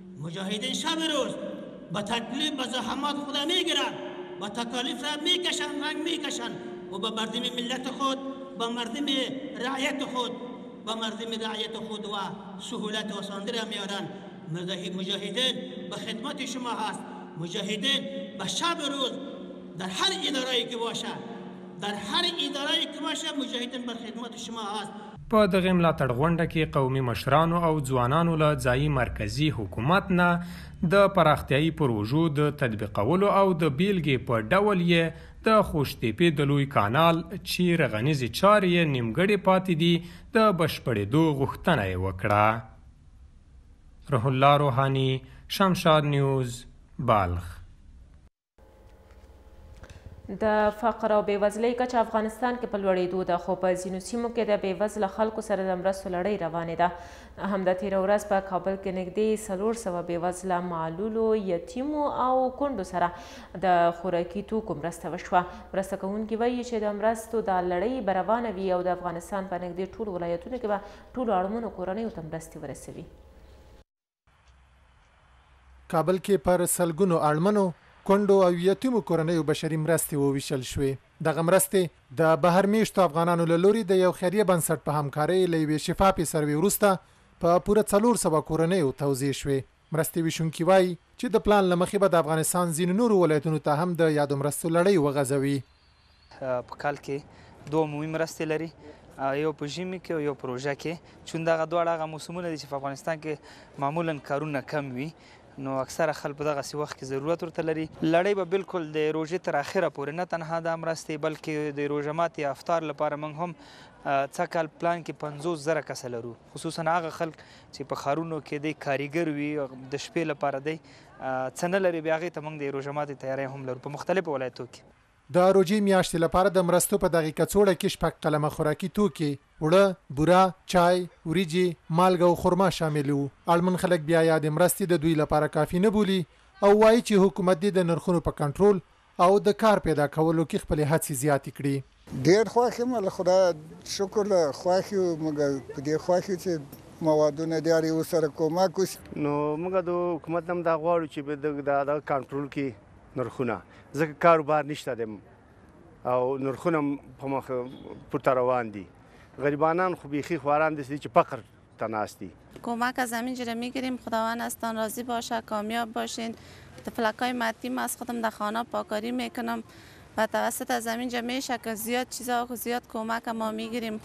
مجاهدین شب روز به تکلیف به زحمات خود میگیرند و تکالیف را میکشند رنگ میکشند و به مردم ملت خود به مردم رعیت خود به مردم رعیت خود و سهولت و ساندر میارن مجاهدین به خدمت شما هست مجاهدین به شب روز در هر اداره که باشه در هر اداره که باشه مجاهدین به خدمت شما هست په دغې ملاتړ غونډه کې قومي مشرانو او ځوانانو له ځايي مرکزي حکومت نه د پراختيايي پروژو د تطبيقولو او د بېلګې په ډول يې د خوشتېپې د لوی کانال چې رغنيزې چارې يې نيمګړې پاتې دي د بشپړېدو غوښتنه يې وکړه. روح الله روحاني، شمشاد نيوز، بلخ. د فقر او بیوزلۍ کچه افغانستان کې په لوړېدو ده خو په ځینو سیمو کې د بیوزله خلکو سره د مرستو لړۍ روانې ده همدا تیر ورځ په کابل کې نږدې څلور سوه بیوزله معلولو یتیمو او کونډو سره د خوراکي توکو مرسته وشوه مرسته کوونکي وایي چې د مرستو دا لړۍ به روانه وي او د افغانستان په نږدې ټولو ولایتونو کې به ټولو اړمنو کورنیو ته مرستې ورسوي کابل کې پر سلګونو اړمنو، کونډو او یتیمو کورنیو بشري مرستې وویشل شوې. دغه مرستې د بهر مېشتو افغانانو له لوري د یو خیریه بنسټ په همکارۍ له یوې شفافې سروې وروسته په پوره څلور سوه کورنیو توزیع شوې. مرستې ویشونکي وايي چې د پلان له مخې به د افغانستان ځینو نورو ولایتونو ته هم د یادو مرستو لړۍ وغځوي. په کال کې دوه عمومي مرستې لري یو په ژمي کې او یو په روژه کې چون دغه دواړه هغه موسمونه دي چې په افغانستان کې معمولا کارونه کم وي نو اکثره خلک په دغه سی وخت کې ضرورت ورته لري لړۍ به بالکل د روژې تر اخره پورې نه تنها دا مرستې بلکې د روژه ماتې افطار لپاره موږ هم څه کال پلان کې 50 زره کس لرو خصوصا هغه خلک چې په خارونو کې د کاریګر وي د شپې لپاره دی څه نه لري بیا غي ته موږ د روژه ماتې تیاری هم لرو په مختلفو ولایتو کې د روژې میاشتې لپاره د مرستو په دغې کڅوړه کې شپږ قلمه خوراکي توکي، اوړه، بوره، چای، وریجې، مالګه او خرما شامل وو. اړمن خلک بیا یادې مرستې د دوی لپاره کافي نه بولي او وايي چې حکومت دې د نرخونو په کنټرول او د کار پیدا کولو کې خپلې هڅې زیاتې کړي. ډېر خوښ یم له خدایه شکر ده خوښ یو موږ په دې خوښ یو چې موادونه دې هر یوه سره کومک وشي. نو موږ د حکومت نه هم دا غواړو چې دغه کنټرول کړي. نرخونه ځکه کار و بار نشته دی او نرخونه هم په مخ پورته روان دي غریبانان خو بیخي خواران داسې دي چې فقر ته ناست دي کمک از همین جره میگیریم خداوند ازتان راضی باشه کامیاب باشین د فلکای متیم از خودم در خانه پاکاری میکنم و توسط از همین جا میشه که زیاد چیزا و زیاد کمک ما میگیریم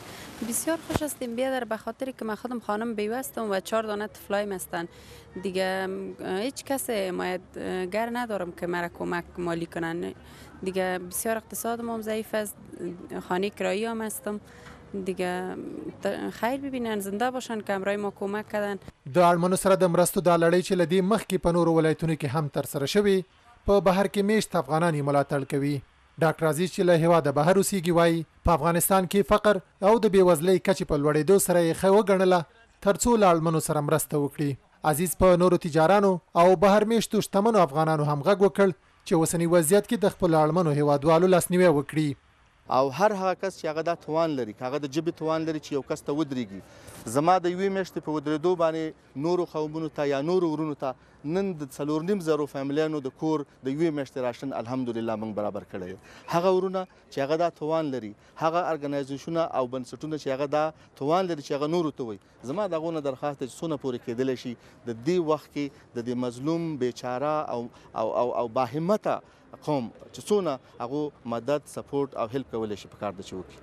بسیار خوش هستیم بیادر به خاطر که من خودم خانم بیوستم و چهار دانه طفلایم هستند دیگه هیچ کس حمایت گر ندارم که مرا کمک مالی کنن دیگه بسیار اقتصاد ما ضعیف است خانه کرایی هم هستم دیگه خیر ببینن زنده باشن که همراه ما کمک کردن د اړمنو سره د مرستو دا لړۍ چې له دې مخکې په نورو ولایتونو کې هم ترسره شوې، په بهر کې مېشت افغانان یې ملاتړ کوي. ډاکټر عزیز چې له هېواده بهر اوسېږي وايي، په افغانستان کې فقر او د بېوزلۍ کچې په لوړېدو سره یې ښه وګڼله تر څو له اړمنو سره مرسته وکړي. عزیز په نورو تجارانو او بهر مېشتو شتمنو افغانانو هم غږ وکړ چې اوسني وضعیت کې د خپلو اړمنو هېوادوالو لاسنیوی وکړي. او هر هغه کس چې هغه دا توان لري، که هغه د ژبې توان لري چې یو کس ته ودرېږي، زما د یوې میاشتې په ودرېدو باندې، نورو قومونو ته یا نورو ورونو ته نن د څلور نیم زرو فامیلیانو د کور د یوې میاشتې راشن الحمدلله موږ برابر کړی دی هغه ورونه چې هغه دا توان لري هغه ارګنایزیشونه او بنسټونه چې هغه دا توان لري چې هغه نورو ته وي زما دغه نه درخواست چې څونه پورې کېدلی شي د دې وخت کې د دې مظلوم بیچاره او او او, او باهمته قوم چې څونه هغه مدد سپورټ او هیلپ کولای شي په کار د چې وکړي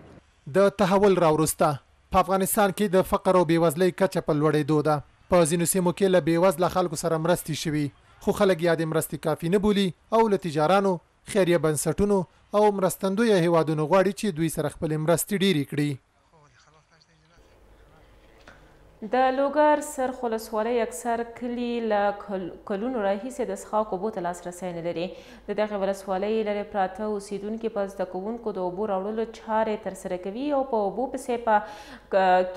د تحول راوروسته په افغانستان کې د فقر او بېوزلۍ کچه په لوړېدو ده. په ځینو سیمو کې له بېوزله خلکو سره مرستې شوي، خو خلک یادې مرستې کافي نه بولي او له تجارانو، خیریه بنسټونو او مرستندویه هېوادونو غواړي چې دوی سره خپلې مرستې ډېرې کړي. د لوګر څرخ ولسوالۍ اکثر کلي له کلونو راهیسې د څښاک اوبو ته لاسرسی نه لري. د دغې ولسوالۍ لرې پراته اوسېدونکي په زده کوونکو د اوبو راوړلو چارې ترسره کوي او په اوبو پسې په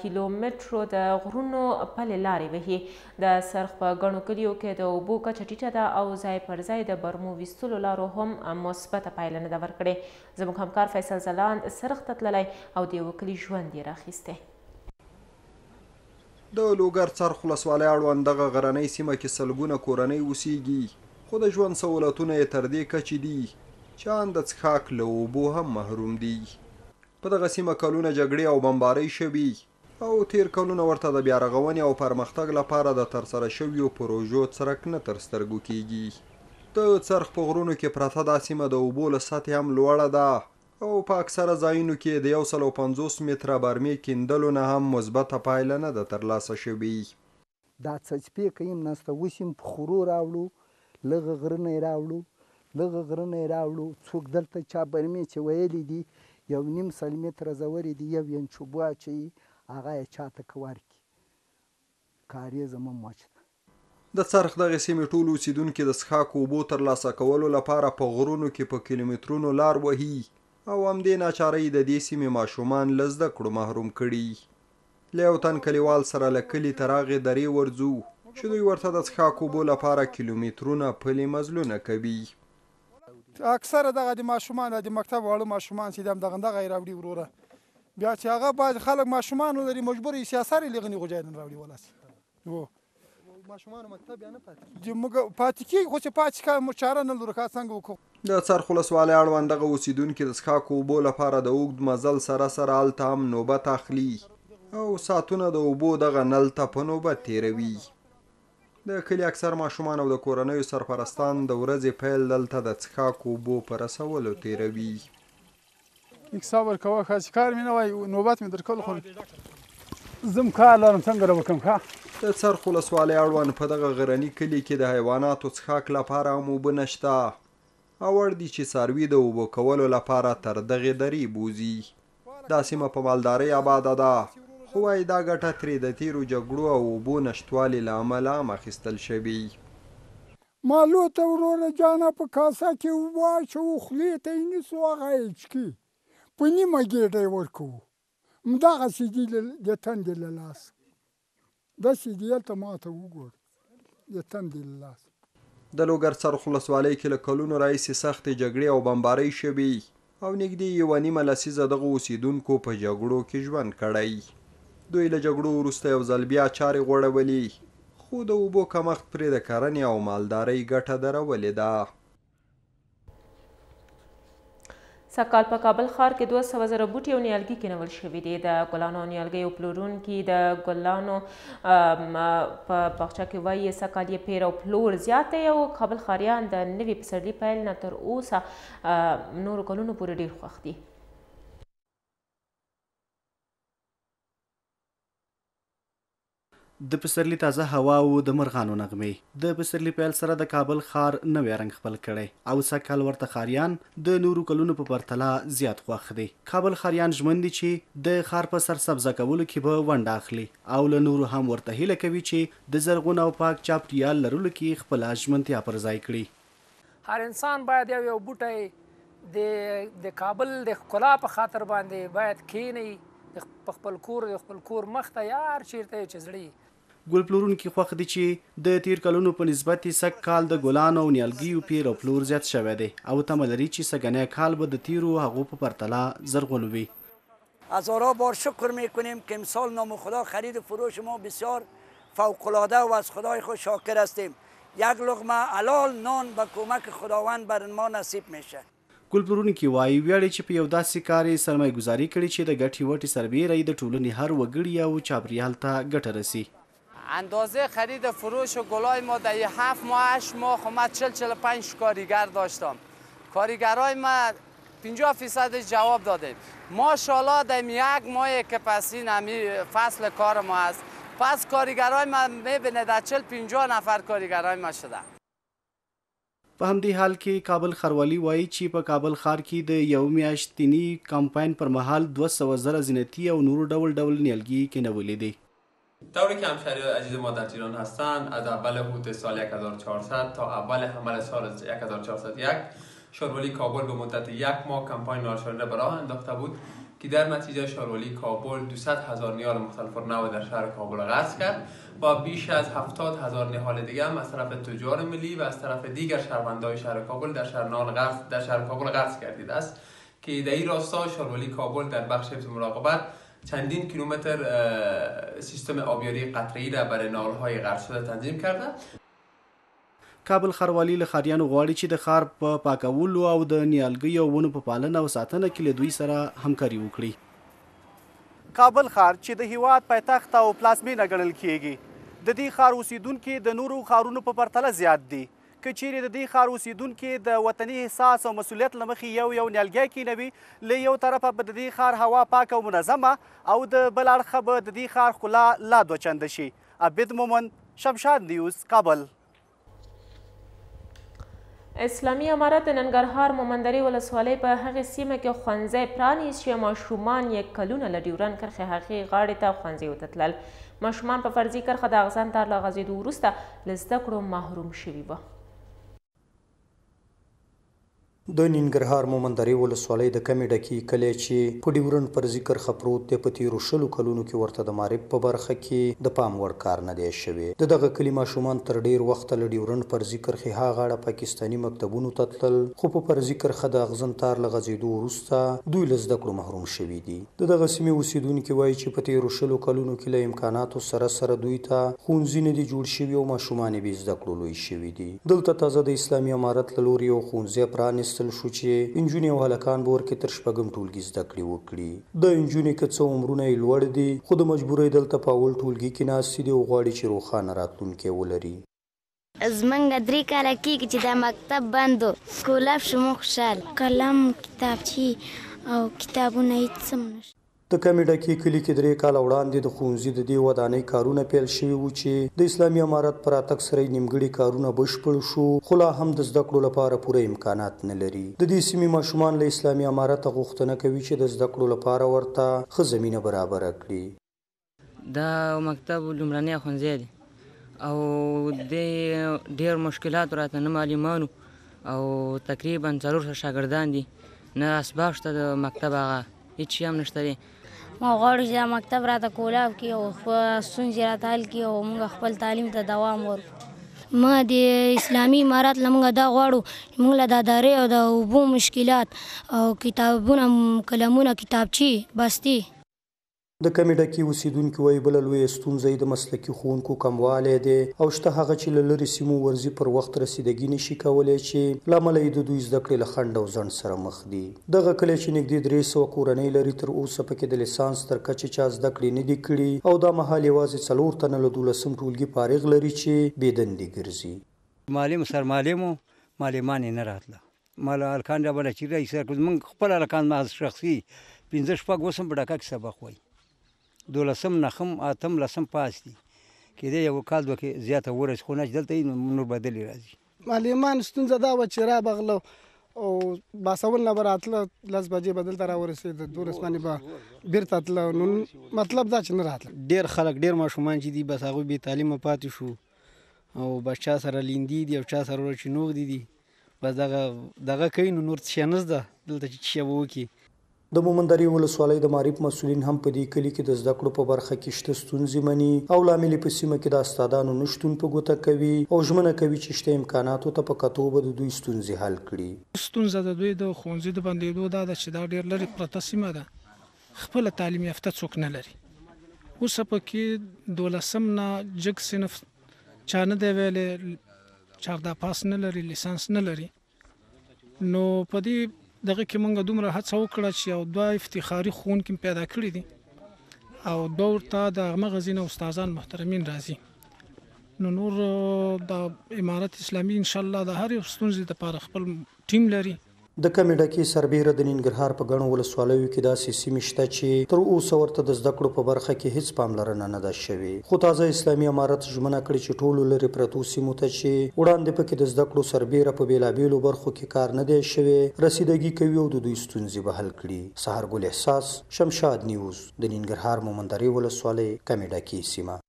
کیلومترو د غرونو پلې لارې وهي. د څرخ په ګڼو کلیو کې د اوبو کچه ټیټه ده او ځای پر ځای د برمو ویستلو لارو هم مثبته پایله نه ده ورکړې. زموږ همکار فیصل ځلاند څرخ ته تللی او د یوه کلي ژوند یې راخیستی. د لوګر څرخ ولسوالۍ اړوند دغه غرنۍ سیمه کې سلګونه کورنۍ اوسېږي، خو د ژوند سهولتونه یې تر دې کچې دي چې ان د څښاک له اوبو هم محروم دي. په دغه سیمه کلونه جګړې او بمبارۍ شوي، او تېر کلونه ورته د بیارغونې او پرمختګ لپاره د ترسره شویو پروژو څرک نه تر سترګو کېږي. د څرخ په غرونو کې پرته دا سیمه د اوبو له سطحې هم لوړه ده او په اکثره ځایونو کې یې د یو سل او پنځوس متره برمې کیندلو نه هم مثبته پایله نه ده ترلاسه شوې. دا څڅپې که يم نسته اوس يم په خرو راوړو له غغره نه يې راوړو له غغره نه يې راوړو څوک دلته چا برمې چې ويلې دي يو نيم سل متره زورې دي يو يې چوبو اچوي هغه يې چا ته که ورکړي کارېزه مه موچ ده. د څرخ دغې سيمې ټول اوسېدونکي د څښاک اوبو تر لاسه کولو لپاره په غرونو کې په کيلومترونو لار وهي او همدې ناچارۍ د دې سيمې ماشومان له زده کړو محروم کړي. له یو تن کلیوال سره له کلي تر هغې درې ورځو چې دوی ورته د څښاک اوبو لپاره کیلومترونه پلي مزلونه کوي. اکثره دغه د ماشومان دا د مکتب واړه ماشومان چې د همدغه همدغه یې راوړي وروره بیا چې هغه بعضې خلک ماشومان ولري مجبور یې سیاسر یې لغني غوجایدن راوړي ولاس و ماشومانو مکتب بیا نه پاتې کیږي جی موږ پاتې کیږي خو چې پاتې کار موږ چاره نه لرو کار څنګه وکړو د څرخ ولسوالۍ اړوند دغه اوسېدونکي د څښاکو اوبو لپاره د اوږد مزل سره سره هلته هم نوبت اخلي او ساعتونه د اوبو دغه نل ته په نوبت تېروي. د کلي اکثر ماشومان او د کورنیو سرپرستان د ورځې پیل دلته د څښاکو اوبو په رسولو تېروي. یک صبر کوه ښه چې کار مې نه وای نوبت مې درکول خو زم کار لرم څنګه را وکم ښه د څرخ ولسوالۍ اړوند په دغه غرني کلي کې د حیواناتو څښاک لپاره هم اوبه نشته او اړ دي چې څاروي د اوبو کولو لپاره تر دغې درې بوزي دا سیمه په مالدارۍ آباده ده خو وایي دا ګټه ترې د تیرو جګړو او اوبو نشتوالي له امله هم اخیستل شوې مالو ته وروره جانه په کاسه کې اوبه اچوو خولې ته یې نیسو هغه یې چکي په نیمه ګیډه یې ورکوو همدغسې دي د تندې له لاسه داسې دي هلته ماته وګوره د تندې له لاسه. د لوګر څرخ ولسوالۍ کې له کلونو راهیسې سختې جګړې او بمبارۍ شوي او نږدې یوه نیمه لسیزه دغو اوسېدونکو په جګړو کې ژوند کړی. دوی له جګړو وروسته یو ځل بیا چارې غوړولي، خو د اوبو کمښت پرې د کرنې او مالدارۍ ګټه درولې ده. سږکال په کابل ښار کې دوه سوه زره بوټي او نیالګي کینول شوي دي. د ګلانو او نیالګیو پلورونکي د ګلانو په باغچه کې وایي، سږکال یې پېر او پلور زیات دی او کابل ښاریان د نوي پسرلي پیل نه تر اوسه نورو کلونو پورې ډیر خوښ دي د پسرلي تازه هوا او د مرغانو نغمې د پسرلي پیل سره د کابل ښار نوی رنګ خپل کړی او سږکال ورته ښاریان د نورو کلونو په پرتله زیات خوښ دي کابل ښاریان ژمن دي چې د ښار په سرسبزه کولو کې به ونډه اخلي او له نورو هم ورته هیله کوي چې د زرغون او پاک چاپریال لرلو کې خپله ژمنتیا پر ځای کړي هر انسان باید یو یو بوټی د د کابل د ښکلا په خاطر باندې باید کینی په خپل کور د خپل کور مخ ته یا هر چیرته چې زړه ګل پلورونکي خوښ دي چې د تیر کلونو په نسبت یې سږ کال د ګلانو او نیالګیو پیر او پلور زیات شوی دی او تمه لري چې سږنی کال به د تیرو هغو په پرتله زرغون وي. هزارها بار شکر می کنیم که امسال نامخدا خرید و فروش ما بسیار فوق العاده و از خدای خود شاکر هستیم یک لقمه حلال نان به کمک خداوند بر ما نصیب می شه. ګل پلورونکي وايي، ویاړي چې په یو داسې کار یې سرمایه ګذاري کړې چې د ګټې وټې سربیره یې د ټولنې هر وګړي او چاپریال ته ګټه رسي. اندازه خرید فروش و گلای ما در یه هفت ماه هشت ماه خب من چل چل پنج کارگر داشتم کارگرای ما 50 فیصد جواب دادیم ماشاءالله در یک ماه که پس این همی فصل کار ما است پس کارگرای ما میبینه در چل 50 نفر کارگرای ما شدن په همدې حال کې کابل ښاروالي وايي چې په کابل ښار کې د یو میاشتني کمپاین پر مهال دوه سوه زره زینتي او نورو ډول ډول نیالګي یې کینولي دي. طور که همشهریای عزیز ما در تهران هستند از اول حوت سال یک هزار و چهارصد تا اول حمل سال یک هزار و چهارصد و یک شاروالی کابل به مدت یک ماه کمپاین نالشاری را به راه انداخته بود که در نتیجه شاروالی کابل دویصد هزار نیال مختلفالنوع در شهر کابل غرس کرد و بیش از 70 هزار نیال دیگه هم از طرف تجار ملی و از طرف دیگر شهروندهای شهر کابل در شهر نال غرص در شهر کابل غصب کردید است که در این راستا شاروالی کابل در بخش مراقبت چندین کیلومتر سیستم آبیاری قطره‌ای را برای ناله‌های غرق شده تنظیم کرده کابل ښاروالي له ښاریانو غواړي چې د ښار په پاکولو او د نیالګیو او ونو په پالنه او ساتنه کې له دوی سره همکاري وکړي. کابل ښار چې د هېواد پایتخت او پلازمېنه ګڼل کېږي، د دې ښار اوسېدونکي د نورو ښارونو په پرتله زیات دي. که چېرې د دې ښار اوسېدونکي د وطني احساس او مسؤلیت له مخې یو یو نیالګی کېنوي، له یو طرفه به د دې ښار هوا پاکه او منظمه او د بل اړخه به د دې ښار ښکلا لا دوه چنده شي. عابد مومند، شمشاد نیوز، کابل. اسلامي امارت د ننګرهار مومندرې ولسوالۍ په هغې سیمه کې ښوونځی پرانیست چې ماشومان یې کلونه له ډیورن کرښې هغې غاړې ته ښوونځیو ته تلل. ماشومان په فرضي کرښه د اغزن تار له غځېدو وروسته له زده کړو محروم شوي وه. د ننګرهار مومند درې ولسوالۍ د کمې ډکي کلی چې په ډیورنډ پرزي کرښه پروت دی په تیرو شلو کلونو کې ورته د معرب په برخه کې د پام وړ کار نه دی شوی. د دغه کلي ماشومان تر ډیر وخته له ډیورنډ پرزي کرښې ها غاړه پاکستاني مکتبونو ته تلل خو په پرزي کرښه د اغزن تار له غځیدو وروسته دوی له زده کړو محروم شوي دي. د دغه سیمې اوسېدونکي وايي چې په تېرو شلو کلونو کې له امکاناتو سره سره دوی ته ښوونځي نه دي جوړ شوي او ماشومان یې بې زده کړو لوی شوي دي. دلته تازه د اسلامي امارت له لوري یو ښوونځی پرانیستل شو چې انجونې او هلکان به ورکې تر شپږم ټولګي زده کړې وکړي. دا انجونې که څه عمرونه یې لوړ دي خو د مجبورۍ دلته په اول ټولګي کې ناستې دي او غواړي چې روښانه راتلونکی ولري. زمونږ درې کاله کیږي چې دا مکتب بند و سکول اف شو مونږ خوشحال. قلم کتابچی او کتابونه هیڅ هم نشته. د کمې ډکې کلي کې درې کاله وړاندې د ښوونځي د دې ودانۍ کارونه پیل شوي وو چې د اسلامي امارت په راتګ سره یې نیمګړي کارونه بشپړ شو خو لا هم د زده کړو لپاره پوره امکانات نه لري. د دې سیمې ماشومان له اسلامي امارته غوښتنه کوي چې د زده کړو لپاره ورته ښه زمینه برابره کړي. دا مکتب لومړنی ښوونځی دی او د ډیر مشکلات راته نه معلومانو او تقریبا څلور سوه شاګردان دي نه اسباب شته د مکتب هغه هیڅ شي هم نشته دی ما غواړو چې دا مکتب راته کولاب کړي او خپل ستونزې راته حل کړي او موږ خپل تعلیم ته دوام ورکړو ما د اسلامي امارات له موږ دا غواړو موږ له دا دارې او د اوبو مشکلات او کتابونه قلمونه کتابچې بستې د کمې ډکې اوسېدونکي وايي، بله لویه ستونزه یې د مسلکي ښوونکو کموالی دی او شته هغه چې له لرې سیمو ورځي پر وخت رسیدګي نه شي کولای چې له امله یې د دوی زده کړې له خنډ او ځنډ سره مخ دي. دغه کلی چې نږدې درې سوه کورنۍ لري، تر اوسه پکې د لیسانس تر کچې چا زده کړې نه دي کړي او دا مهال یوازې څلور تنه له دولسم ټولګي فارغ لري چې بې دندې ګرځي. معلم سرمعلم و، معلمان یې نه راتله. ماله هلکان راباندې چې رئیس سره کړل موږ خپل هلکان ما شخصي پنځه شپږ اوس هم په ډاکه کې سبق وایي دولسم نخم اتم لسم پاس دي کېدای یو کال دوه کې زیاته ورسي خو نه چې دلته یې نو نور بدلې راځي معلمان ستونزه دا وه چې را بغله او باسول نه به راتله لس بجې به دلته راورسېد دولس باندې به بېرته تله نو مطلب دا چې نه راتله ډېر خلک ډېر ماشومان چې دي بس هغوی بې تعلیمه پاتې شو او بس چا سره لیندي دي او چا سره چې نوغ دي دي بس دغه دغه کوي نو نور څه شی نه زده دلته چې څه شی به وکړي. د مومندرې ولسوالۍ د معارف مسؤلین هم په دې کلي کې د زده کړو په برخه کې شته ستونزې مني او لامل یې په سیمه کې د استادانو نه شتون په ګوته کوي او ژمنه کوي چې شته امکاناتو ته په کتو به د دوی ستونزې حل کړي. ستونزه د دوی د ښوونځي د بندېدو دا ده چې دا ډېر لرې پرته سیمه ده، خپله تعلیم یافته څوک نه لري. اوس په کې دولسم نه جګ صنف چا نه دی ویلی چاردا پاس نه لري لیسانس نه لري نو په دې دغه کې مونږ دومره هڅه وکړه چې او دوه افتخاري خون کې پیدا کړی دي او دور ته د مغزین استادان محترمین راځي نو نور د امارت اسلامي ان شاء الله د هر یو ستونزې لپاره خپل ټیم لري د کمې ډکې سربېره د ننګرهار په ګڼو ولسوالیو کې داسې سیمې شته چې تر اوسه ورته د زده کړو په برخه کې هېڅ پاملرنه نه ده شوې، خو تازه اسلامي امارت ژمنه کړې چې ټولو لرې پرتو سیمو ته چې وړاندې په کې د زده کړو سربېره په بېلابېلو برخو کې کار نه دی شوی، رسیدګي کوي او د دوی ستونزې به حل کړي. سحرګل احساس، شمشاد نیوز، د ننګرهار مومندرې ولسوالۍ کمې ډکې سیمه.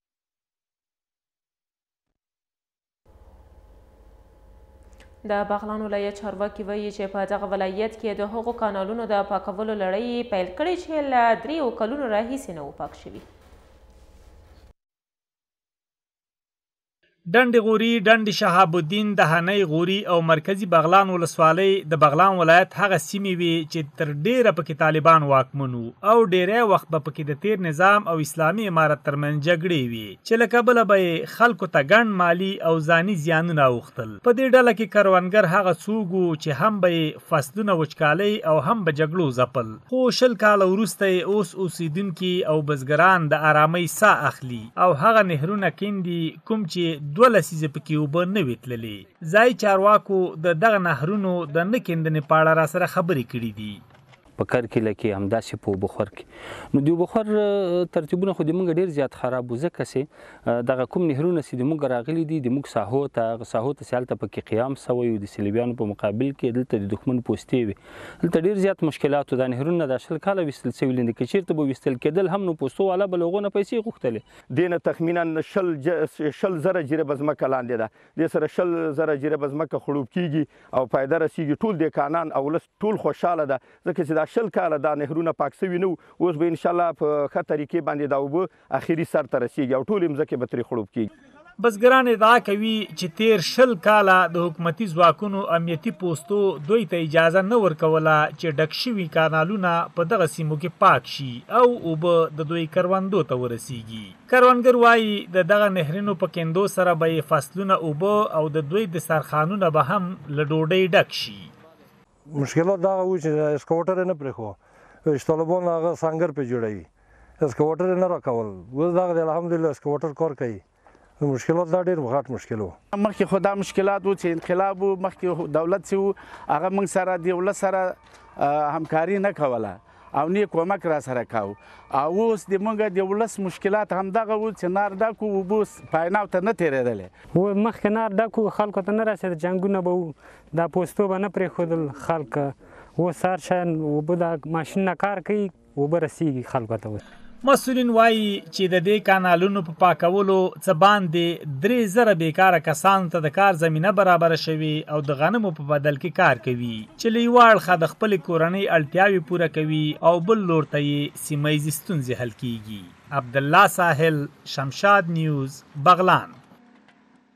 د بغلان ولایت چارواکي وایي چې په دغه ولایت کې د هغو کانالونو د پاکولو لړۍ پیل کړې چې له دریو کلونو راهیسې نه و پاک شوي ډنډ غوري، ډنډ شهاب الدین، دهنۍ غوري او مرکزي بغلان ولسوالۍ د بغلان ولایت هغه سیمې وي چې تر ډیره پکې طالبان واکمن او ډیری وخت به پکې د تیر نظام او اسلامي امارت ترمنځ جګړې وي. چې له کبله به یې خلکو ته ګڼ مالي او ځاني زیانونه اوښتل. په دې ډله کې کروندګر هغه څوګ وو چې هم به یې فصلونه وچکالۍ او هم به جګړو ځپل، خو شل کاله وروسته یې اوس اوسېدونکي او بزګران د ارامۍ ساه اخلي او هغه نهرونه کیندي کوم چې دوه لسیزې په کې اوبه نه وې تللې. ځايي چارواکو د دغه نهرونو د نه کیندنې په اړه راسره خبرې کړې دي. په کرکیله کې همداسې په وبخور کې نو د وبخور ترتیبونه خو د موږ ډیر زیات خراب ځکه سي دغه کوم نهرونه سي د موږ راغلي دي د موږ ساحو ته ساحو ته سیالته په کې قیام سوی د سلیبیانو په مقابل کې دلته د دښمن پوستې وي دلته ډیر زیات مشکلات دا نهرونه د شل کاله وستل سوي لند کې چیرته به وستل کېدل هم نو پوستو والا بلوغونه پیسې غوښتلې دینه تخمینا شل ج... شل زره جره بزمکه لاندې ده د سره شل زره جره بزمکه خړوب کیږي او فائدہ رسیږي ټول د کانان او لس ټول خوشحاله ده ځکه چې دا شل کاله دا نهرونه پاک سوي نه وو اوس به ان شاءالله په ښه طریقې باندې دا اوبه اخري سر ته رسیږي او ټولې مځکې به ترې خړوب کیږي. بزګران ادعا کوي چې تېر شل کاله د حکومتي ځواکونو امنیتي پوستو دوی ته اجازه نه ورکوله چې ډک شوي کانالونه په دغه سیمو کې پاک شي او اوبه د دوی کروندو ته ورسیږي. کروندګر وايي د دغه نهرینو په کیندو سره به یې فصلونه اوبه او د دوی دسترخانونه به هم له ډوډۍ ډک شي. مشکلات دغه وو چې اسکوټر نه پرېښو چې طالبان هغه سنګر پې جوړوي اسکوټر نه راکول اوس دغه دی الحمدلله اسکوټر کار کوي مشکلات دا ډېر غټ مشکل وو مخکې خو دا مشکلات وو چې انقلاب وو مخکې دولت چې وو هغه موږ سره د ولس سره همکاري نه کوله او نه کومک را سره کاو او اوس د موږ د ولس مشکلات هم دغه و چې نار ډکو وبوس پایناو ته نه تیرېدل و مخکې نار ډکو خلکو ته نه رسېد جنگونه به وو دا پوستو به نه پرېښودل خلک اوس هر شی اوبه دا ماشین نه کار کوي اوبه رسیږي خلکو ته اوس مسولین وایي چې د دې کانالونو په پاکولو څه باندې درې زره بیکاره کسانو ته د کار زمینه برابره شوې او د غنمو په بدل کې کار کوي چې له یوه اړخه د خپلې کورنۍ اړتیاوې پوره کوي او بل لور ته یې سیمه ییزې ستونزې حل کیږي عبدالله ساحل شمشاد نیوز بغلان